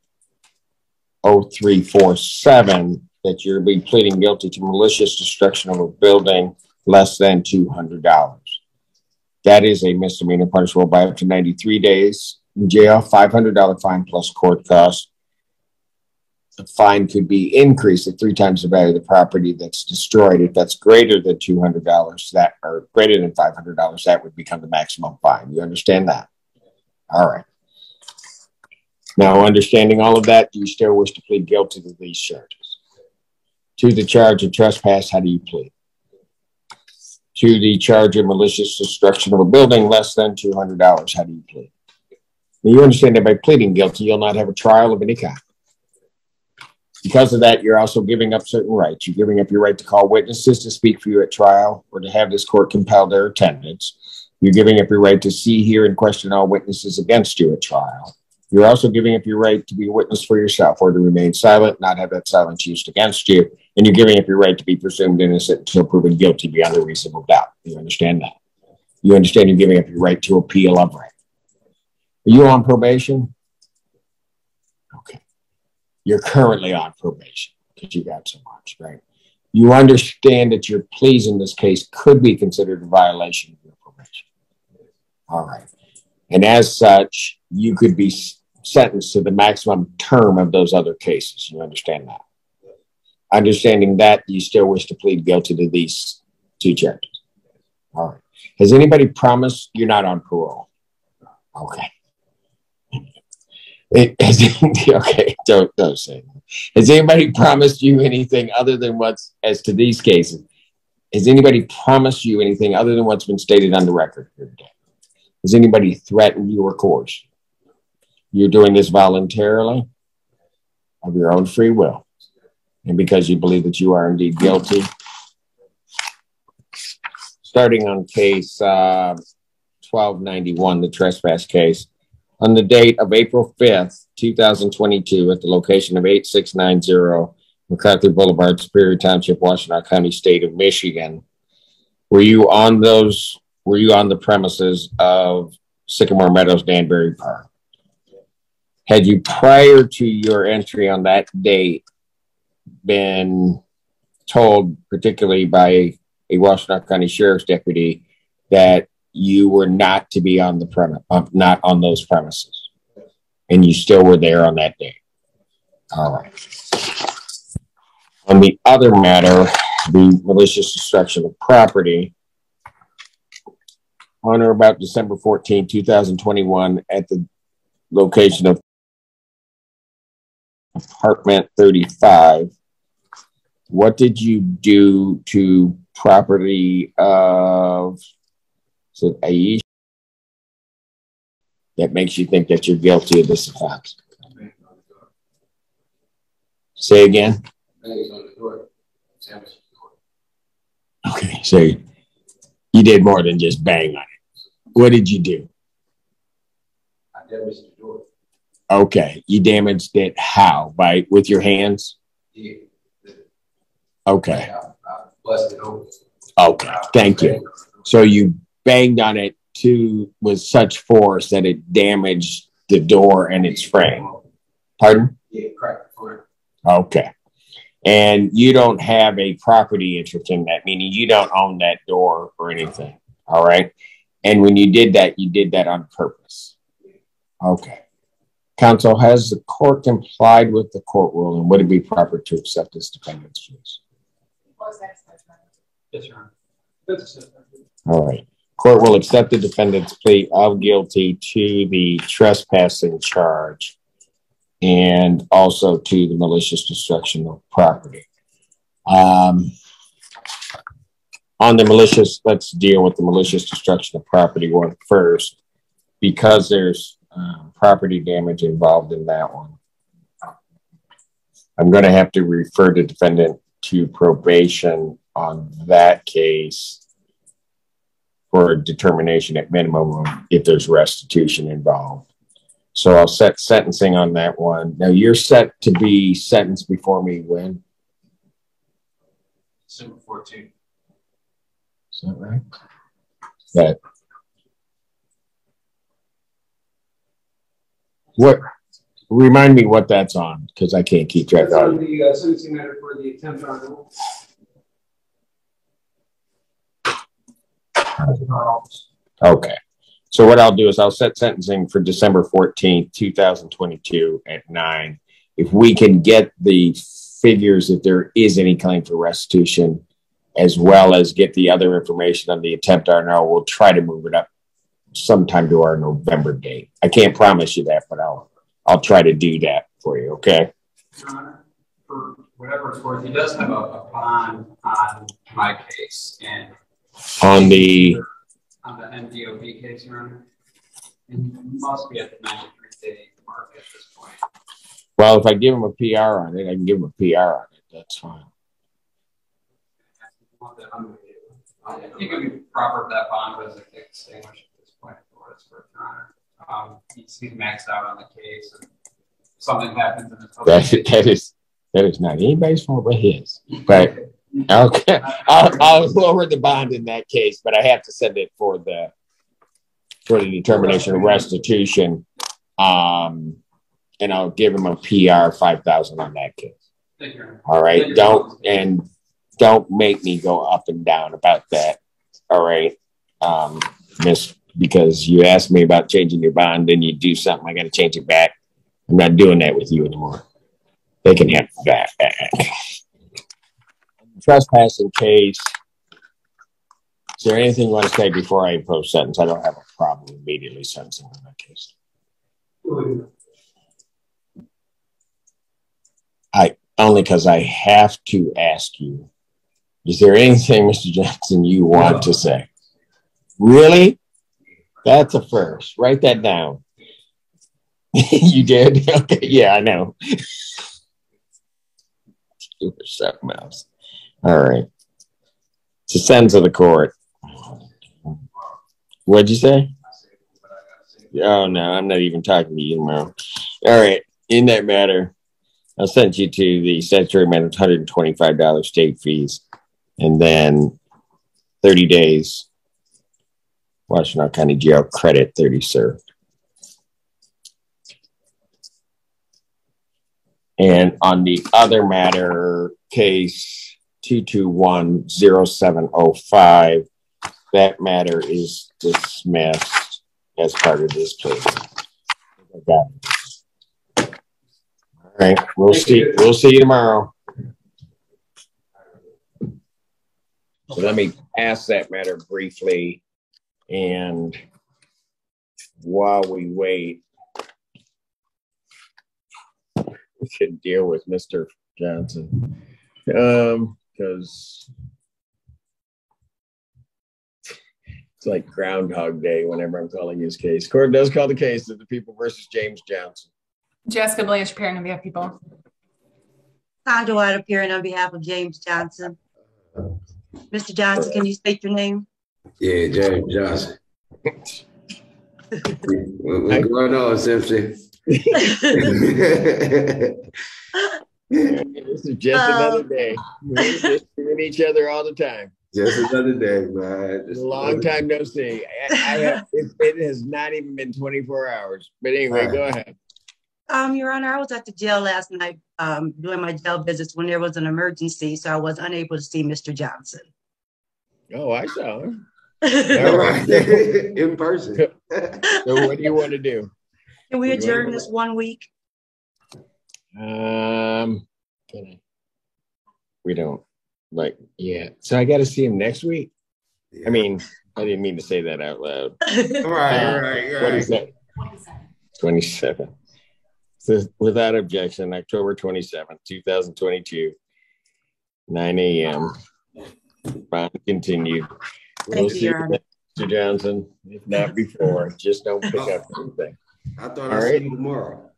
0347, that you're being pleading guilty to malicious destruction of a building less than $200. That is a misdemeanor punishable by up to 93 days in jail, $500 fine plus court costs. The fine could be increased at three times the value of the property that's destroyed. If that's greater than $200, that or greater than $500, that would become the maximum fine. You understand that? All right. Now, understanding all of that, do you still wish to plead guilty to these charges? To the charge of trespass, how do you plead? To the charge of malicious destruction of a building less than $200, how do you plead? Now, you understand that by pleading guilty, you'll not have a trial of any kind. Because of that, you're also giving up certain rights. You're giving up your right to call witnesses to speak for you at trial or to have this court compel their attendance. You're giving up your right to see, hear, and question all witnesses against you at trial. You're also giving up your right to be a witness for yourself or to remain silent, not have that silence used against you. And you're giving up your right to be presumed innocent until proven guilty beyond a reasonable doubt. You understand that? You understand you're giving up your right to appeal of right. Are you on probation? Okay. You're currently on probation because you got so much, right? you understand that your pleas in this case could be considered a violation of your probation. All right. And as such, you could be sentenced to the maximum term of those other cases. You understand that? Understanding that, you still wish to plead guilty to these two charges. All right. Has anybody promised you're not on parole? Okay. It, has, okay, don't, don't say that. Has anybody promised you anything other than what's as to these cases? Has anybody promised you anything other than what's been stated on the record here today? Has anybody threatened you or coerced? You're doing this voluntarily of your own free will and because you believe that you are indeed guilty. Starting on case uh, 1291, the trespass case, on the date of April 5th, 2022, at the location of 8690 MacArthur Boulevard, Superior Township, Washtenaw County, State of Michigan. Were you on those? Were you on the premises of Sycamore Meadows Danbury Park? Had you, prior to your entry on that date, been told, particularly by a Washtenaw County Sheriff's deputy, that you were not to be on the premise, uh, not on those premises, and you still were there on that day. All right. On the other matter, the malicious destruction of property, on or about December 14, 2021, at the location of apartment 35, what did you do to property of said Aish that makes you think that you're guilty of this offense? Say again. Okay, so you did more than just bang on it. What did you do? I damaged the door. Okay, you damaged it how? By with your hands? Yeah. Okay. I, I busted open. Okay, thank you. So you banged on it to with such force that it damaged the door and its frame. Pardon? Yeah, cracked the front. Okay. And you don't have a property interest in that, meaning you don't own that door or anything. All right. And when you did that, you did that on purpose. Okay. Counsel, has the court complied with the court rule and would it be proper to accept this defendant's case? Yes, Your Honor. All right. Court will accept the defendant's plea of guilty to the trespassing charge and also to the malicious destruction of property. Um, on the malicious, let's deal with the malicious destruction of property one first, because there's um, property damage involved in that one. I'm going to have to refer the defendant to probation on that case for a determination at minimum if there's restitution involved. So I'll set sentencing on that one. Now you're set to be sentenced before me when? December 14th. Is that right? That what remind me what that's on because I can't keep track That's of on it. the uh, sentencing matter for the attempt on the. Okay. So what I'll do is I'll set sentencing for December 14th, 2022 at nine. If we can get the figures if there is any claim for restitution, as well as get the other information on the attempt RNO, we'll try to move it up sometime to our November date. I can't promise you that, but I'll I'll try to do that for you. Okay. Your Honor, for whatever it's worth, he does have a, a bond on my case and On the on the MDOP case, Your Honor. And must be at the ninety-three day mark at this point. well, if I give him a PR on it, I can give him a PR on it. That's fine. I think it would be proper if that bond was extinguished at this point for us, for Your Honor. Um, he's, he's maxed out on the case and something happens in the That, that is that is not anybody's fault but his. But okay, I'll, I'll lower the bond in that case, but I have to send it for the for the determination of restitution. Um, and I'll give him a PR five thousand on that case. Thank you, Your Honor. All right, don't and don't make me go up and down about that. All right. Um, miss, because you asked me about changing your bond, then you do something, I got to change it back. I'm not doing that with you anymore. They can have that back. Trespassing case. Is there anything you want to say before I impose sentence? I don't have a problem immediately sentencing in that case. I only because I have to ask you. Is there anything, Mr. Jackson, you want to say? Really? That's a first. Write that down. you did? Okay, yeah, I know. something else. All right. It's the sentence of the court. What'd you say? Oh no, I'm not even talking to you tomorrow. All right. In that matter, I'll send you to the statutory amount of $125 state fees and then 30 days Washtenaw County Jail credit 30 served. And on the other matter, case 2210705, that matter is dismissed as part of this case. All right, we'll see. We'll see you tomorrow. So let me ask that matter briefly. And while we wait, we should deal with Mr. Johnson. Um, because it's like Groundhog Day whenever I'm calling his case. Court does call the case of the people versus James Johnson. Jessica Blanche appearing on behalf of people. Sandra White appearing on behalf of James Johnson. Mr. Johnson, can you state your name? Yeah, James Johnson. what, what's going on, Simpson? this is just another um, day. We're just seeing each other all the time. Just another day, man. Just a long time no see. I, I have, it, it, has not even been 24 hours. But anyway, go ahead. Um, Your Honor, I was at the jail last night um, doing my jail visits when there was an emergency, so I was unable to see Mr. Johnson. Oh, I saw him. All right. In person. so what do you want to do? Can we adjourn this one week? Um, can I? We don't like, yeah. So I got to see him next week. Yeah. I mean, I didn't mean to say that out loud. right, uh, right, right. What is that? 27. So without objection, October 27th, 2022, 9 a.m. Bond continued. Thank we'll you, Mr. Johnson, if not before. Just don't pick up anything. I thought I'd right. see you tomorrow.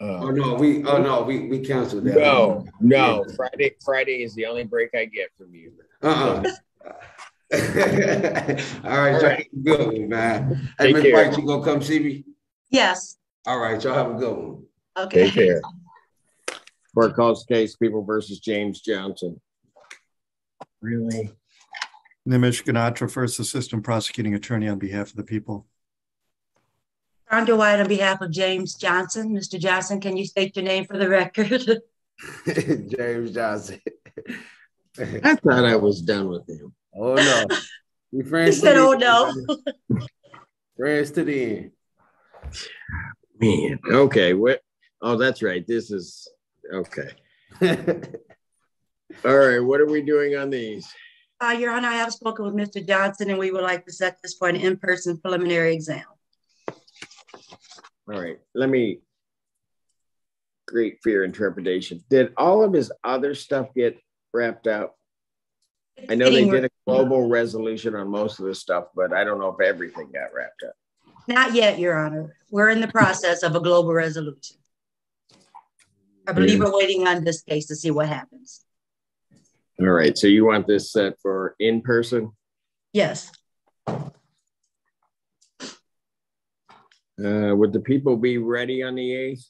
Uh, oh no, we oh no, we we canceled that. No, no. Friday Friday is the only break I get from you. Uh-uh. All right, All right. good one, man. Hey, Miss White, you gonna come see me? Yes. All right, y'all have a good one. Okay. Take care. Court calls case People versus James Johnson. Really? Nimish Ganatra, First Assistant Prosecuting Attorney on behalf of the people. Sandra White on behalf of James Johnson. Mr. Johnson, can you state your name for the record? James Johnson. I thought I was done with him. Oh no. We friends. He said, oh no. friends to the end. Man, okay. What oh that's right. This is okay. All right, what are we doing on these? Uh, Your Honor, I have spoken with Mr. Johnson and we would like to set this for an in-person preliminary exam. All right, let me. Great fear interpretation. Did all of his other stuff get wrapped up? I know they did a global resolution on most of the stuff, but I don't know if everything got wrapped up. Not yet, Your Honor. We're in the process of a global resolution. I believe we're waiting on this case to see what happens. All right. So you want this set for in person? Yes. Uh, would the people be ready on the 8th?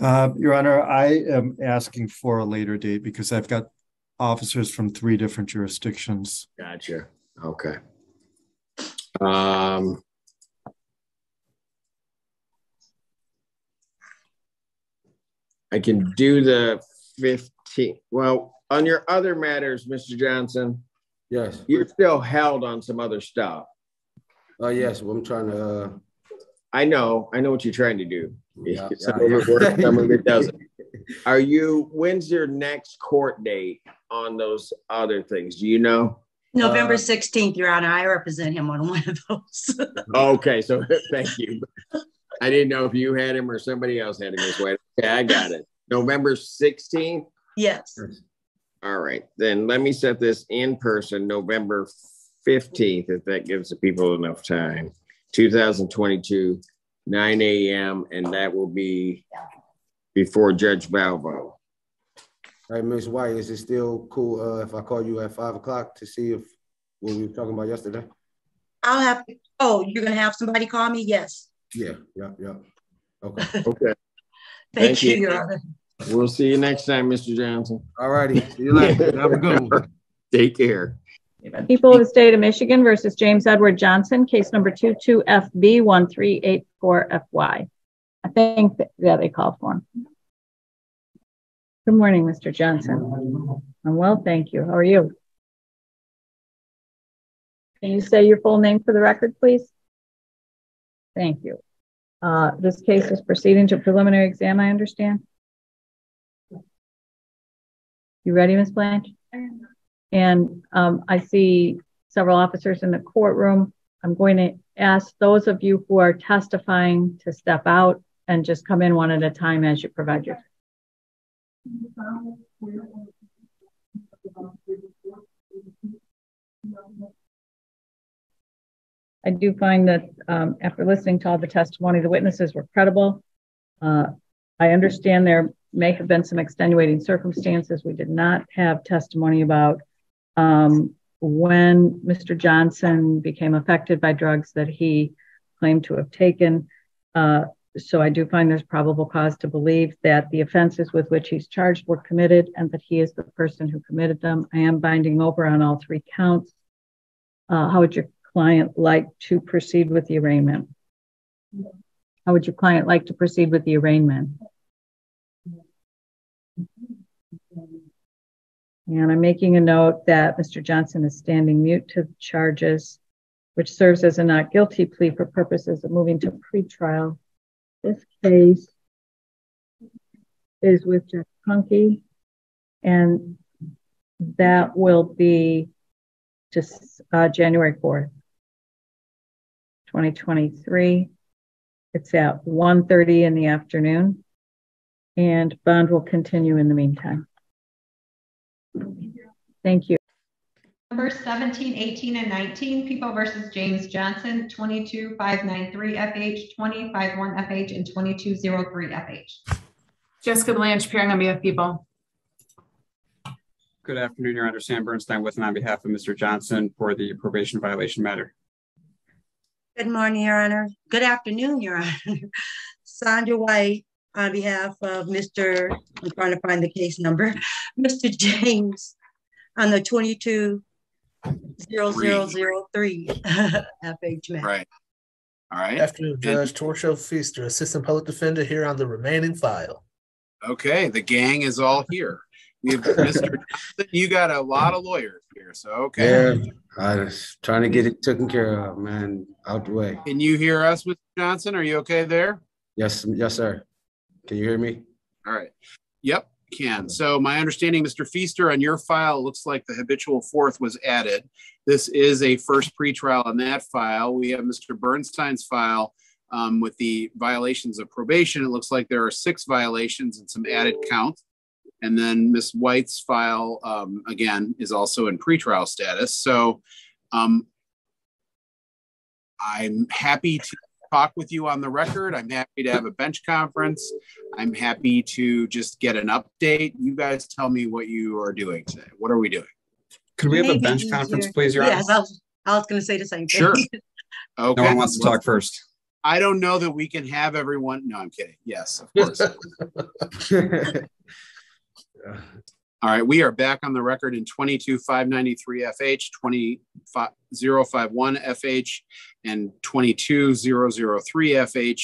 Uh, Your Honor, I am asking for a later date because I've got officers from three different jurisdictions. Gotcha. Okay. Um, I can do the 15. Well, On your other matters, Mr. Johnson, Yes. you're still held on some other stuff. Uh, yes, well, I'm trying to, uh, I know, I know what you're trying to do. Yeah, Some yeah, of it works, some of it doesn't. Are you, when's your next court date on those other things? Do you know? November Uh, 16th, Your Honor. I represent him on one of those. Okay, so thank you. I didn't know if you had him or somebody else had him this way. Okay, I got it. November 16th? yes. All right, then let me set this in person, November 15th, if that gives the people enough time. 2022, 9 a.m., and that will be before Judge Valvo. Hey, Ms. White, is it still cool, uh, if I call you at five o'clock to see if, what we were talking about yesterday? I'll have, To, oh, you're going to have somebody call me? Yes. Yeah, yeah, yeah. Okay. Okay, Thank, Thank you, you. Your Honor. we'll see you next time, Mr. Johnson. All righty. See you later. Have a good one. Take care. People of the state of Michigan versus James Edward Johnson, case number 22FB1384FY. I think that, yeah, they called for him. Good morning, Mr. Johnson. I'm well, thank you. How are you? Can you say your full name for the record, please? Thank you. Uh, this case is proceeding to preliminary exam, I understand. You ready, Ms. Blanche? And um, I see several officers in the courtroom. I'm going to ask those of you who are testifying to step out and just come in one at a time as you provide your. I do find that um, after listening to all the testimony, the witnesses were credible. Uh, I understand there may have been some extenuating circumstances. We did not have testimony about um, when Mr. Johnson became affected by drugs that he claimed to have taken. Uh, so I do find there's probable cause to believe that the offenses with which he's charged were committed and that he is the person who committed them. I am binding over on all three counts. Uh, how would your client like to proceed with the arraignment? How would your client like to proceed with the arraignment? And I'm making a note that Mr. Johnson is standing mute to charges, which serves as a not guilty plea for purposes of moving to pretrial. This case is with Jeff Punky, and that will be just uh, January 4th, 2023. It's at 1.30 in the afternoon, and bond will continue in the meantime. Thank you. Numbers 17, 18, and 19, People versus James Johnson, 22593 FH, 251 FH, and 2203 FH. Jessica Blanche, appearing on behalf of people. Good afternoon, Your Honor. Sam Bernstein with and on behalf of Mr. Johnson for the probation violation matter. Good morning, Your Honor. Good afternoon, Your Honor. Sandra White on behalf of Mr. I'm trying to find the case number, Mr. James on the 220003 FH matter. Right. All right. Afternoon, Judge Torcho Feaster, Assistant Public Defender here on the remaining file. Okay, the gang is all here. We have Mr. Johnson, you got a lot of lawyers here, so okay. Yeah, I was trying to get it taken care of, man, out the way. Can you hear us, Mr. Johnson? Are you okay there? Yes, yes, sir. Can you hear me? All right. Yep, can. So my understanding, Mr. Feaster, on your file, looks like the habitual fourth was added. This is a first pretrial on that file. We have Mr. Bernstein's file um, with the violations of probation. It looks like there are six violations and some added count. And then Ms. White's file, um, again, is also in pretrial status. So um, I'm happy to talk with you on the record. I'm happy to have a bench conference. I'm happy to just get an update. You guys tell me what you are doing today. What are we doing? Could we have a bench easier- conference, please, Your Yes, I was, I was going to say the same thing. Sure. Okay. No one wants to talk first. I don't know that we can have everyone. No, I'm kidding. Yes, of course. All right, we are back on the record in 22593 FH, 20051 FH, and 22003 FH.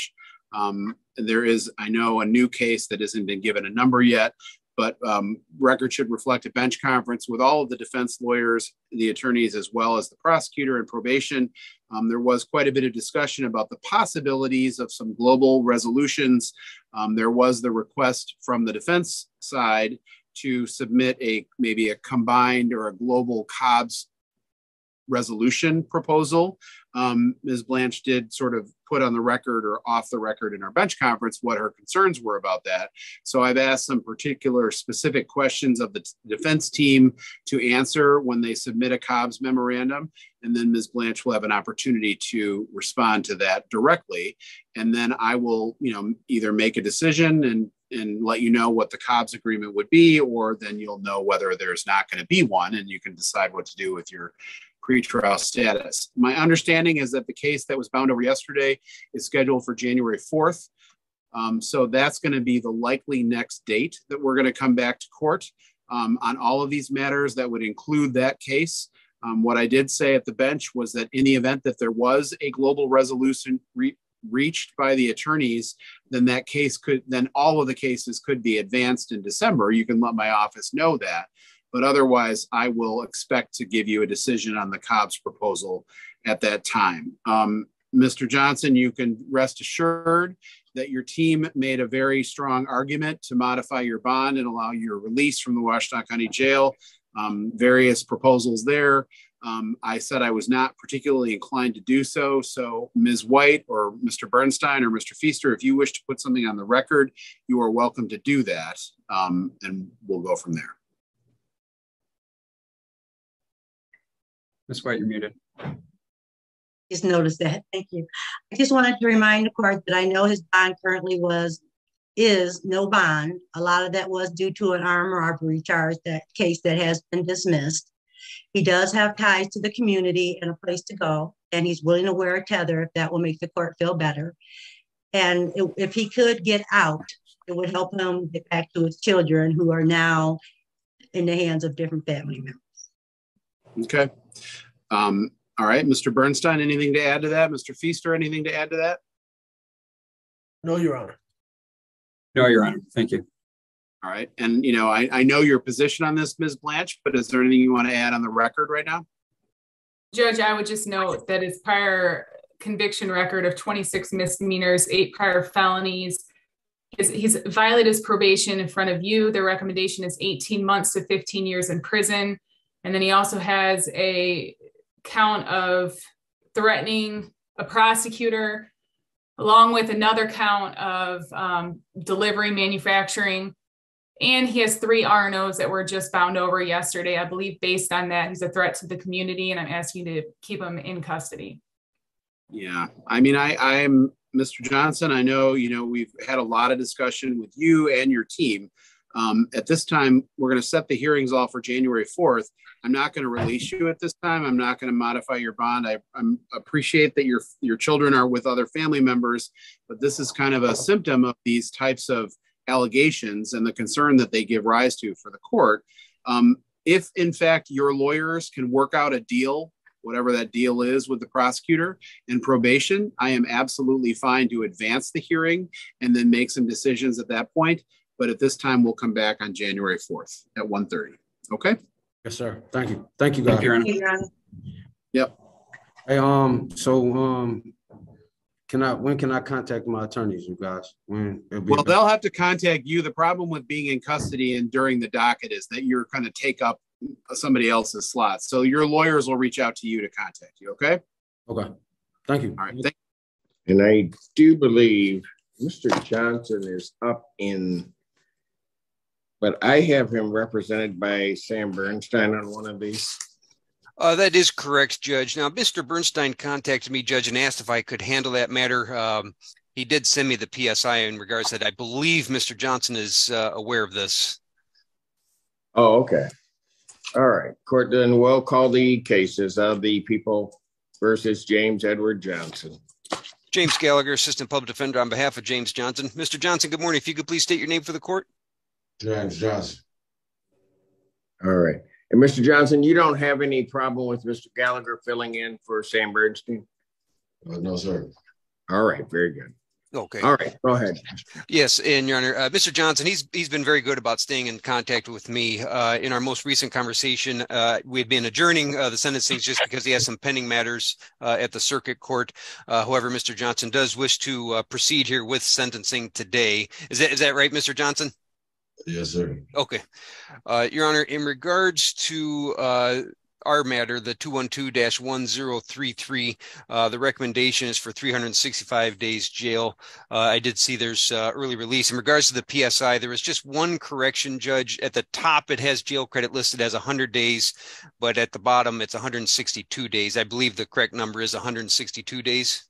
Um, there is, I know, a new case that hasn't been given a number yet, but um, record should reflect a bench conference with all of the defense lawyers, the attorneys, as well as the prosecutor and probation. Um, there was quite a bit of discussion about the possibilities of some global resolutions. Um, there was the request from the defense side to submit a maybe a combined or a global Cobb's resolution proposal. Um, Ms. Blanche did sort of put on the record or off the record in our bench conference what her concerns were about that. So I've asked some particular specific questions of the defense team to answer when they submit a Cobb's memorandum. And then Ms. Blanche will have an opportunity to respond to that directly. And then I will, you know, either make a decision and and let you know what the Cobb's agreement would be, or then you'll know whether there's not going to be one, and you can decide what to do with your pretrial status. My understanding is that the case that was bound over yesterday is scheduled for January 4th. Um, so that's going to be the likely next date that we're going to come back to court um, on all of these matters that would include that case. Um, what I did say at the bench was that in the event that there was a global resolution re- reached by the attorneys, then that case could, then all of the cases could be advanced in December. You can let my office know that. But otherwise, I will expect to give you a decision on the Cobb's proposal at that time. Um, Mr. Johnson, you can rest assured that your team made a very strong argument to modify your bond and allow your release from the Washtenaw County Jail. Um, various proposals there. Um, I said I was not particularly inclined to do so. So, Ms. White or Mr. Bernstein or Mr. Feaster, if you wish to put something on the record, you are welcome to do that, um, and we'll go from there. Ms. White, you're muted. Just noticed that. Thank you. I just wanted to remind the court that I know his bond currently was is no bond. A lot of that was due to an armed robbery charge, that case that has been dismissed. He does have ties to the community and a place to go, and he's willing to wear a tether if that will make the court feel better. And if he could get out, it would help him get back to his children who are now in the hands of different family members. Okay. Um, all right, Mr. Bernstein, anything to add to that? Mr. Feaster, anything to add to that? No, Your Honor. No, Your Honor. Thank you. All right. And, you know, I, I know your position on this, Ms. Blanche, but is there anything you want to add on the record right now? Judge, I would just note that his prior conviction record of 26 misdemeanors, eight prior felonies, he's, he's violated his probation in front of you. The recommendation is 18 months to 15 years in prison. And then he also has a count of threatening a prosecutor, along with another count of um, delivery manufacturing. And he has three RNOs that were just bound over yesterday. I believe based on that, he's a threat to the community, and I'm asking to keep him in custody. Yeah, I mean, I, I'm Mr. Johnson. I know, you know, we've had a lot of discussion with you and your team. Um, at this time, we're going to set the hearings off for January 4th. I'm not going to release you at this time. I'm not going to modify your bond. I I'm, appreciate that your your children are with other family members, but this is kind of a symptom of these types of allegations and the concern that they give rise to for the court. Um, if in fact your lawyers can work out a deal, whatever that deal is with the prosecutor and probation, I am absolutely fine to advance the hearing and then make some decisions at that point. But at this time, we'll come back on January 4th at 1.30. Okay? Yes, sir. Thank you. Thank you, guys. Thank you, Your Honor. Yep. Hey, um, so um, can I when can I contact my attorneys, you guys? When well, they'll have to contact you. The problem with being in custody and during the docket is that you're going to take up somebody else's slot. So your lawyers will reach out to you to contact you. Okay. Okay. Thank you. All right. Thank and I do believe Mr. Johnson is up in but I have him represented by Sam Bernstein on one of these. Uh, that is correct, Judge. Now, Mr. Bernstein contacted me, Judge, and asked if I could handle that matter. Um, he did send me the PSI in regards to that. I believe Mr. Johnson is uh, aware of this. Oh, okay. All right. Court then will call the cases of the people versus James Edward Johnson. James Gallagher, Assistant Public Defender on behalf of James Johnson. Mr. Johnson, good morning. If you could please state your name for the court. James Johnson. All right. And Mr. Johnson, you don't have any problem with Mr. Gallagher filling in for Sam Bernstein? Uh, no, sir. All right. Very good. Okay. All right, go ahead. Yes, and Your Honor, uh, Mr. Johnson, he's he's been very good about staying in contact with me. Uh, in our most recent conversation, uh, we had been adjourning uh, the sentencing just because he has some pending matters uh, at the circuit court. Uh, however, Mr. Johnson does wish to uh, proceed here with sentencing today. Is that is that right, Mr. Johnson? Yes, sir. Okay. Uh, Your Honor, in regards to uh, our matter, the 212-1033, uh, the recommendation is for 365 days jail. Uh, I did see there's uh, early release. In regards to the PSI, there was just one correction, Judge. At the top, it has jail credit listed as 100 days, but at the bottom, it's 162 days. I believe the correct number is 162 days.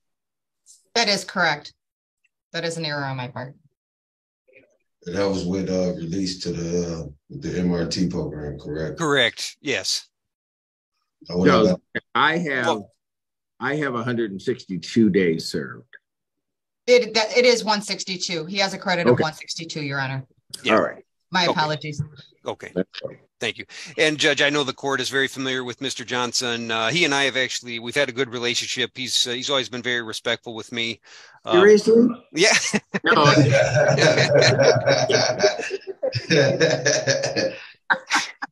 That is correct. That is an error on my part. That was with uh release to the uh, the MRT program, correct? Correct. Yes. I would have So I have, I have hundred and sixty-two days served. It, that, it is one sixty-two. He has a credit of one sixty-two, Your Honor. All right. My Okay. apologies. Okay. Thank you. And Judge, I know the court is very familiar with Mr. Johnson. Uh, he and I have actually, we've had a good relationship. He's, uh, he's always been very respectful with me. Um, Seriously? Yeah. No.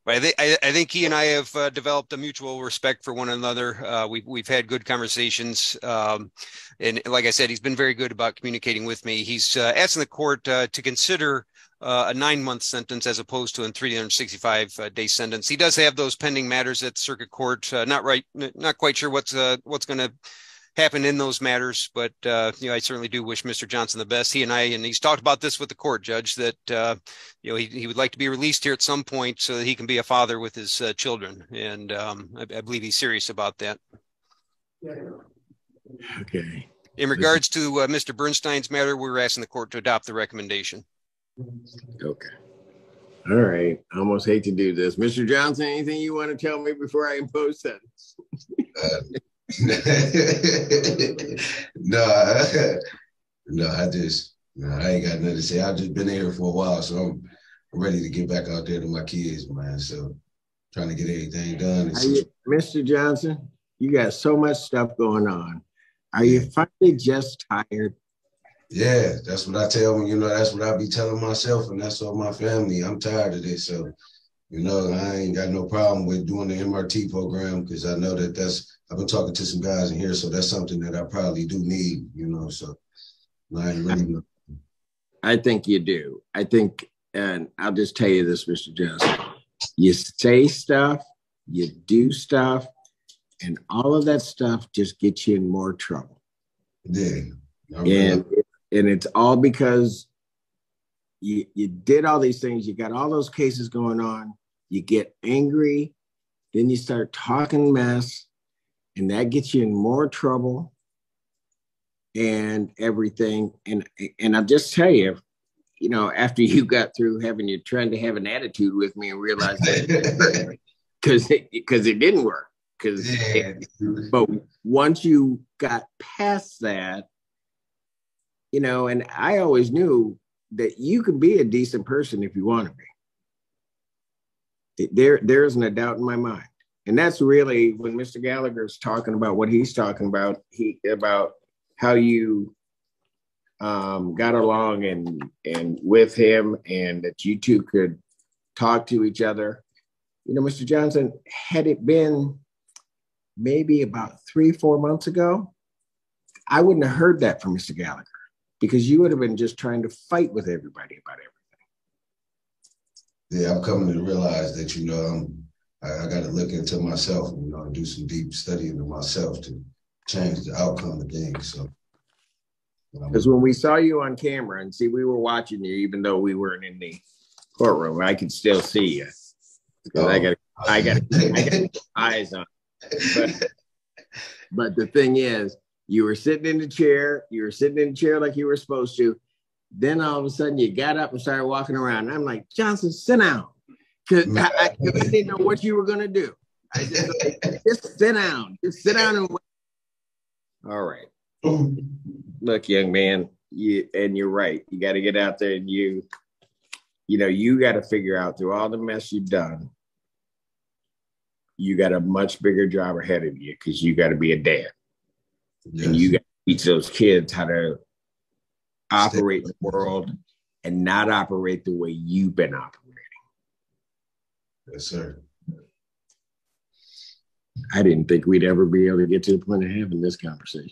But I think, I, I think he and I have uh, developed a mutual respect for one another. Uh, we've, we've had good conversations. Um, and like I said, he's been very good about communicating with me. He's uh, asking the court uh, to consider uh, a nine month sentence as opposed to a 365 uh, day sentence. He does have those pending matters at the circuit court. Uh, not right, not quite sure what's uh, what's going to happen in those matters, but uh, you know, I certainly do wish Mr. Johnson the best. He and I, and he's talked about this with the court judge that uh, you know he, he would like to be released here at some point so that he can be a father with his uh, children, and um, I, I believe he's serious about that. Okay. In regards to uh, Mr. Bernstein's matter, we're asking the court to adopt the recommendation. Okay. All right. I almost hate to do this. Mr. Johnson, anything you want to tell me before I impose sentence? Uh, no, I, no, I just, no, I ain't got nothing to say. I've just been here for a while, so I'm, ready to get back out there to my kids, man. So trying to get everything done. And Are see, you, Mr. Johnson, you got so much stuff going on. Are you finally just tired? Yeah, that's what I tell them. You know, that's what I be telling myself, and that's all my family. I'm tired of this, so you know, I ain't got no problem with doing the MRT program because I know that that's. I've been talking to some guys in here, so that's something that I probably do need. You know, so I ain't really. I think you do. I think, and I'll just tell you this, Mr. Johnson. You say stuff, you do stuff, and all of that stuff just gets you in more trouble. Yeah. And and it's all because you you did all these things, you got all those cases going on, you get angry, then you start talking mess, and that gets you in more trouble and everything. And and I'll just tell you, you know, after you got through having you trying to have an attitude with me and realize that because because it didn't work. Because but once you got past that, you know, and I always knew that you could be a decent person if you want to be. There, there isn't a doubt in my mind. And that's really when Mr. Gallagher's talking about what he's talking about, he about how you um, got along and and with him, and that you two could talk to each other. You know, Mr. Johnson, had it been maybe about three, four months ago, I wouldn't have heard that from Mr. Gallagher because you would have been just trying to fight with everybody about everything. Yeah, I'm coming to realize that you know I'm, I, I got to look into myself, you know, and do some deep study into myself to change the outcome of things. So Because when we saw you on camera and see, we were watching you, even though we weren't in the courtroom, I could still see you. Because I oh. got, I got, I got eyes on. But, but the thing is, you were sitting in the chair, you were sitting in the chair like you were supposed to. Then all of a sudden, you got up and started walking around. And I'm like, Johnson, sit down, because I, I, 'cause I didn't know what you were gonna do. I just, just sit down, just sit down and wait. All right. Look, young man, you and you're right. You got to get out there and you, you know, you got to figure out through all the mess you've done. You got a much bigger job ahead of you because you got to be a dad, and you teach those kids how to operate the world and not operate the way you've been operating. Yes, sir. I didn't think we'd ever be able to get to the point of having this conversation.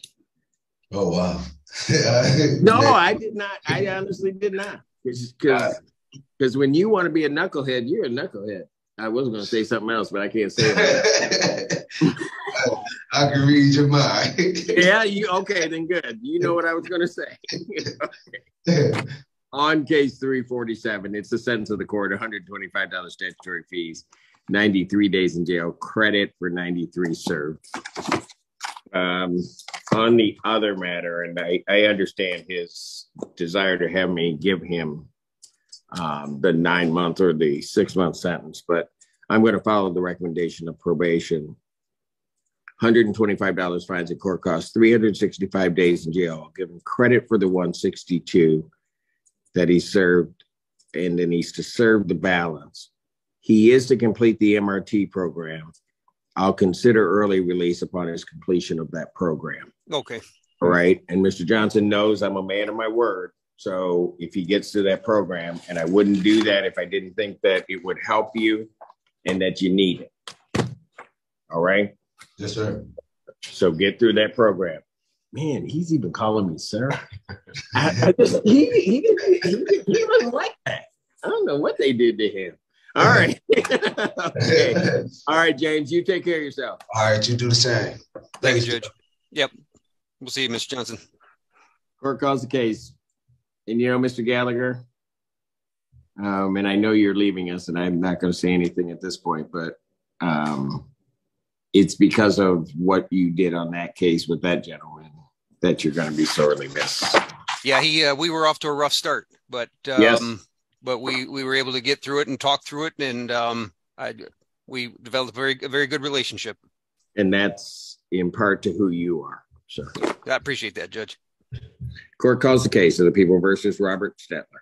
Oh wow. no, I did not. I honestly did not. Because Because when you want to be a knucklehead, you're a knucklehead. I was going to say something else, but I can't say it. I can read your mind. yeah, you okay? Then good. You know what I was going to say. On case 347, it's the sentence of the court: $125 statutory fees, 93 days in jail, credit for 93 served. Um, on the other matter, and I, I understand his desire to have me give him um, the nine month or the six month sentence, but I'm going to follow the recommendation of probation. $125 fines and court costs, 365 days in jail. I'll give him credit for the 162 that he served, and then he's to serve the balance. He is to complete the MRT program. I'll consider early release upon his completion of that program. Okay. All right. And Mr. Johnson knows I'm a man of my word. So if he gets to that program, and I wouldn't do that if I didn't think that it would help you and that you need it. All right. Yes, sir. So get through that program. Man, he's even calling me sir. I, I just he he, didn't, he he wasn't like that. I don't know what they did to him. All right. okay. All right, James, you take care of yourself. All right, you do the same. Thank you, Judge. Yep. We'll see you, Mr. Johnson. Court calls the case. And you know, Mr. Gallagher, um, and I know you're leaving us, and I'm not going to say anything at this point, but um, it's because of what you did on that case with that gentleman that you're going to be sorely missed. Yeah, he. Uh, we were off to a rough start, but um, Yes. but we we were able to get through it and talk through it, and um, I we developed a very a very good relationship. And that's in part to who you are, sir. I appreciate that, Judge. Court calls the case of the people versus Robert Stetler.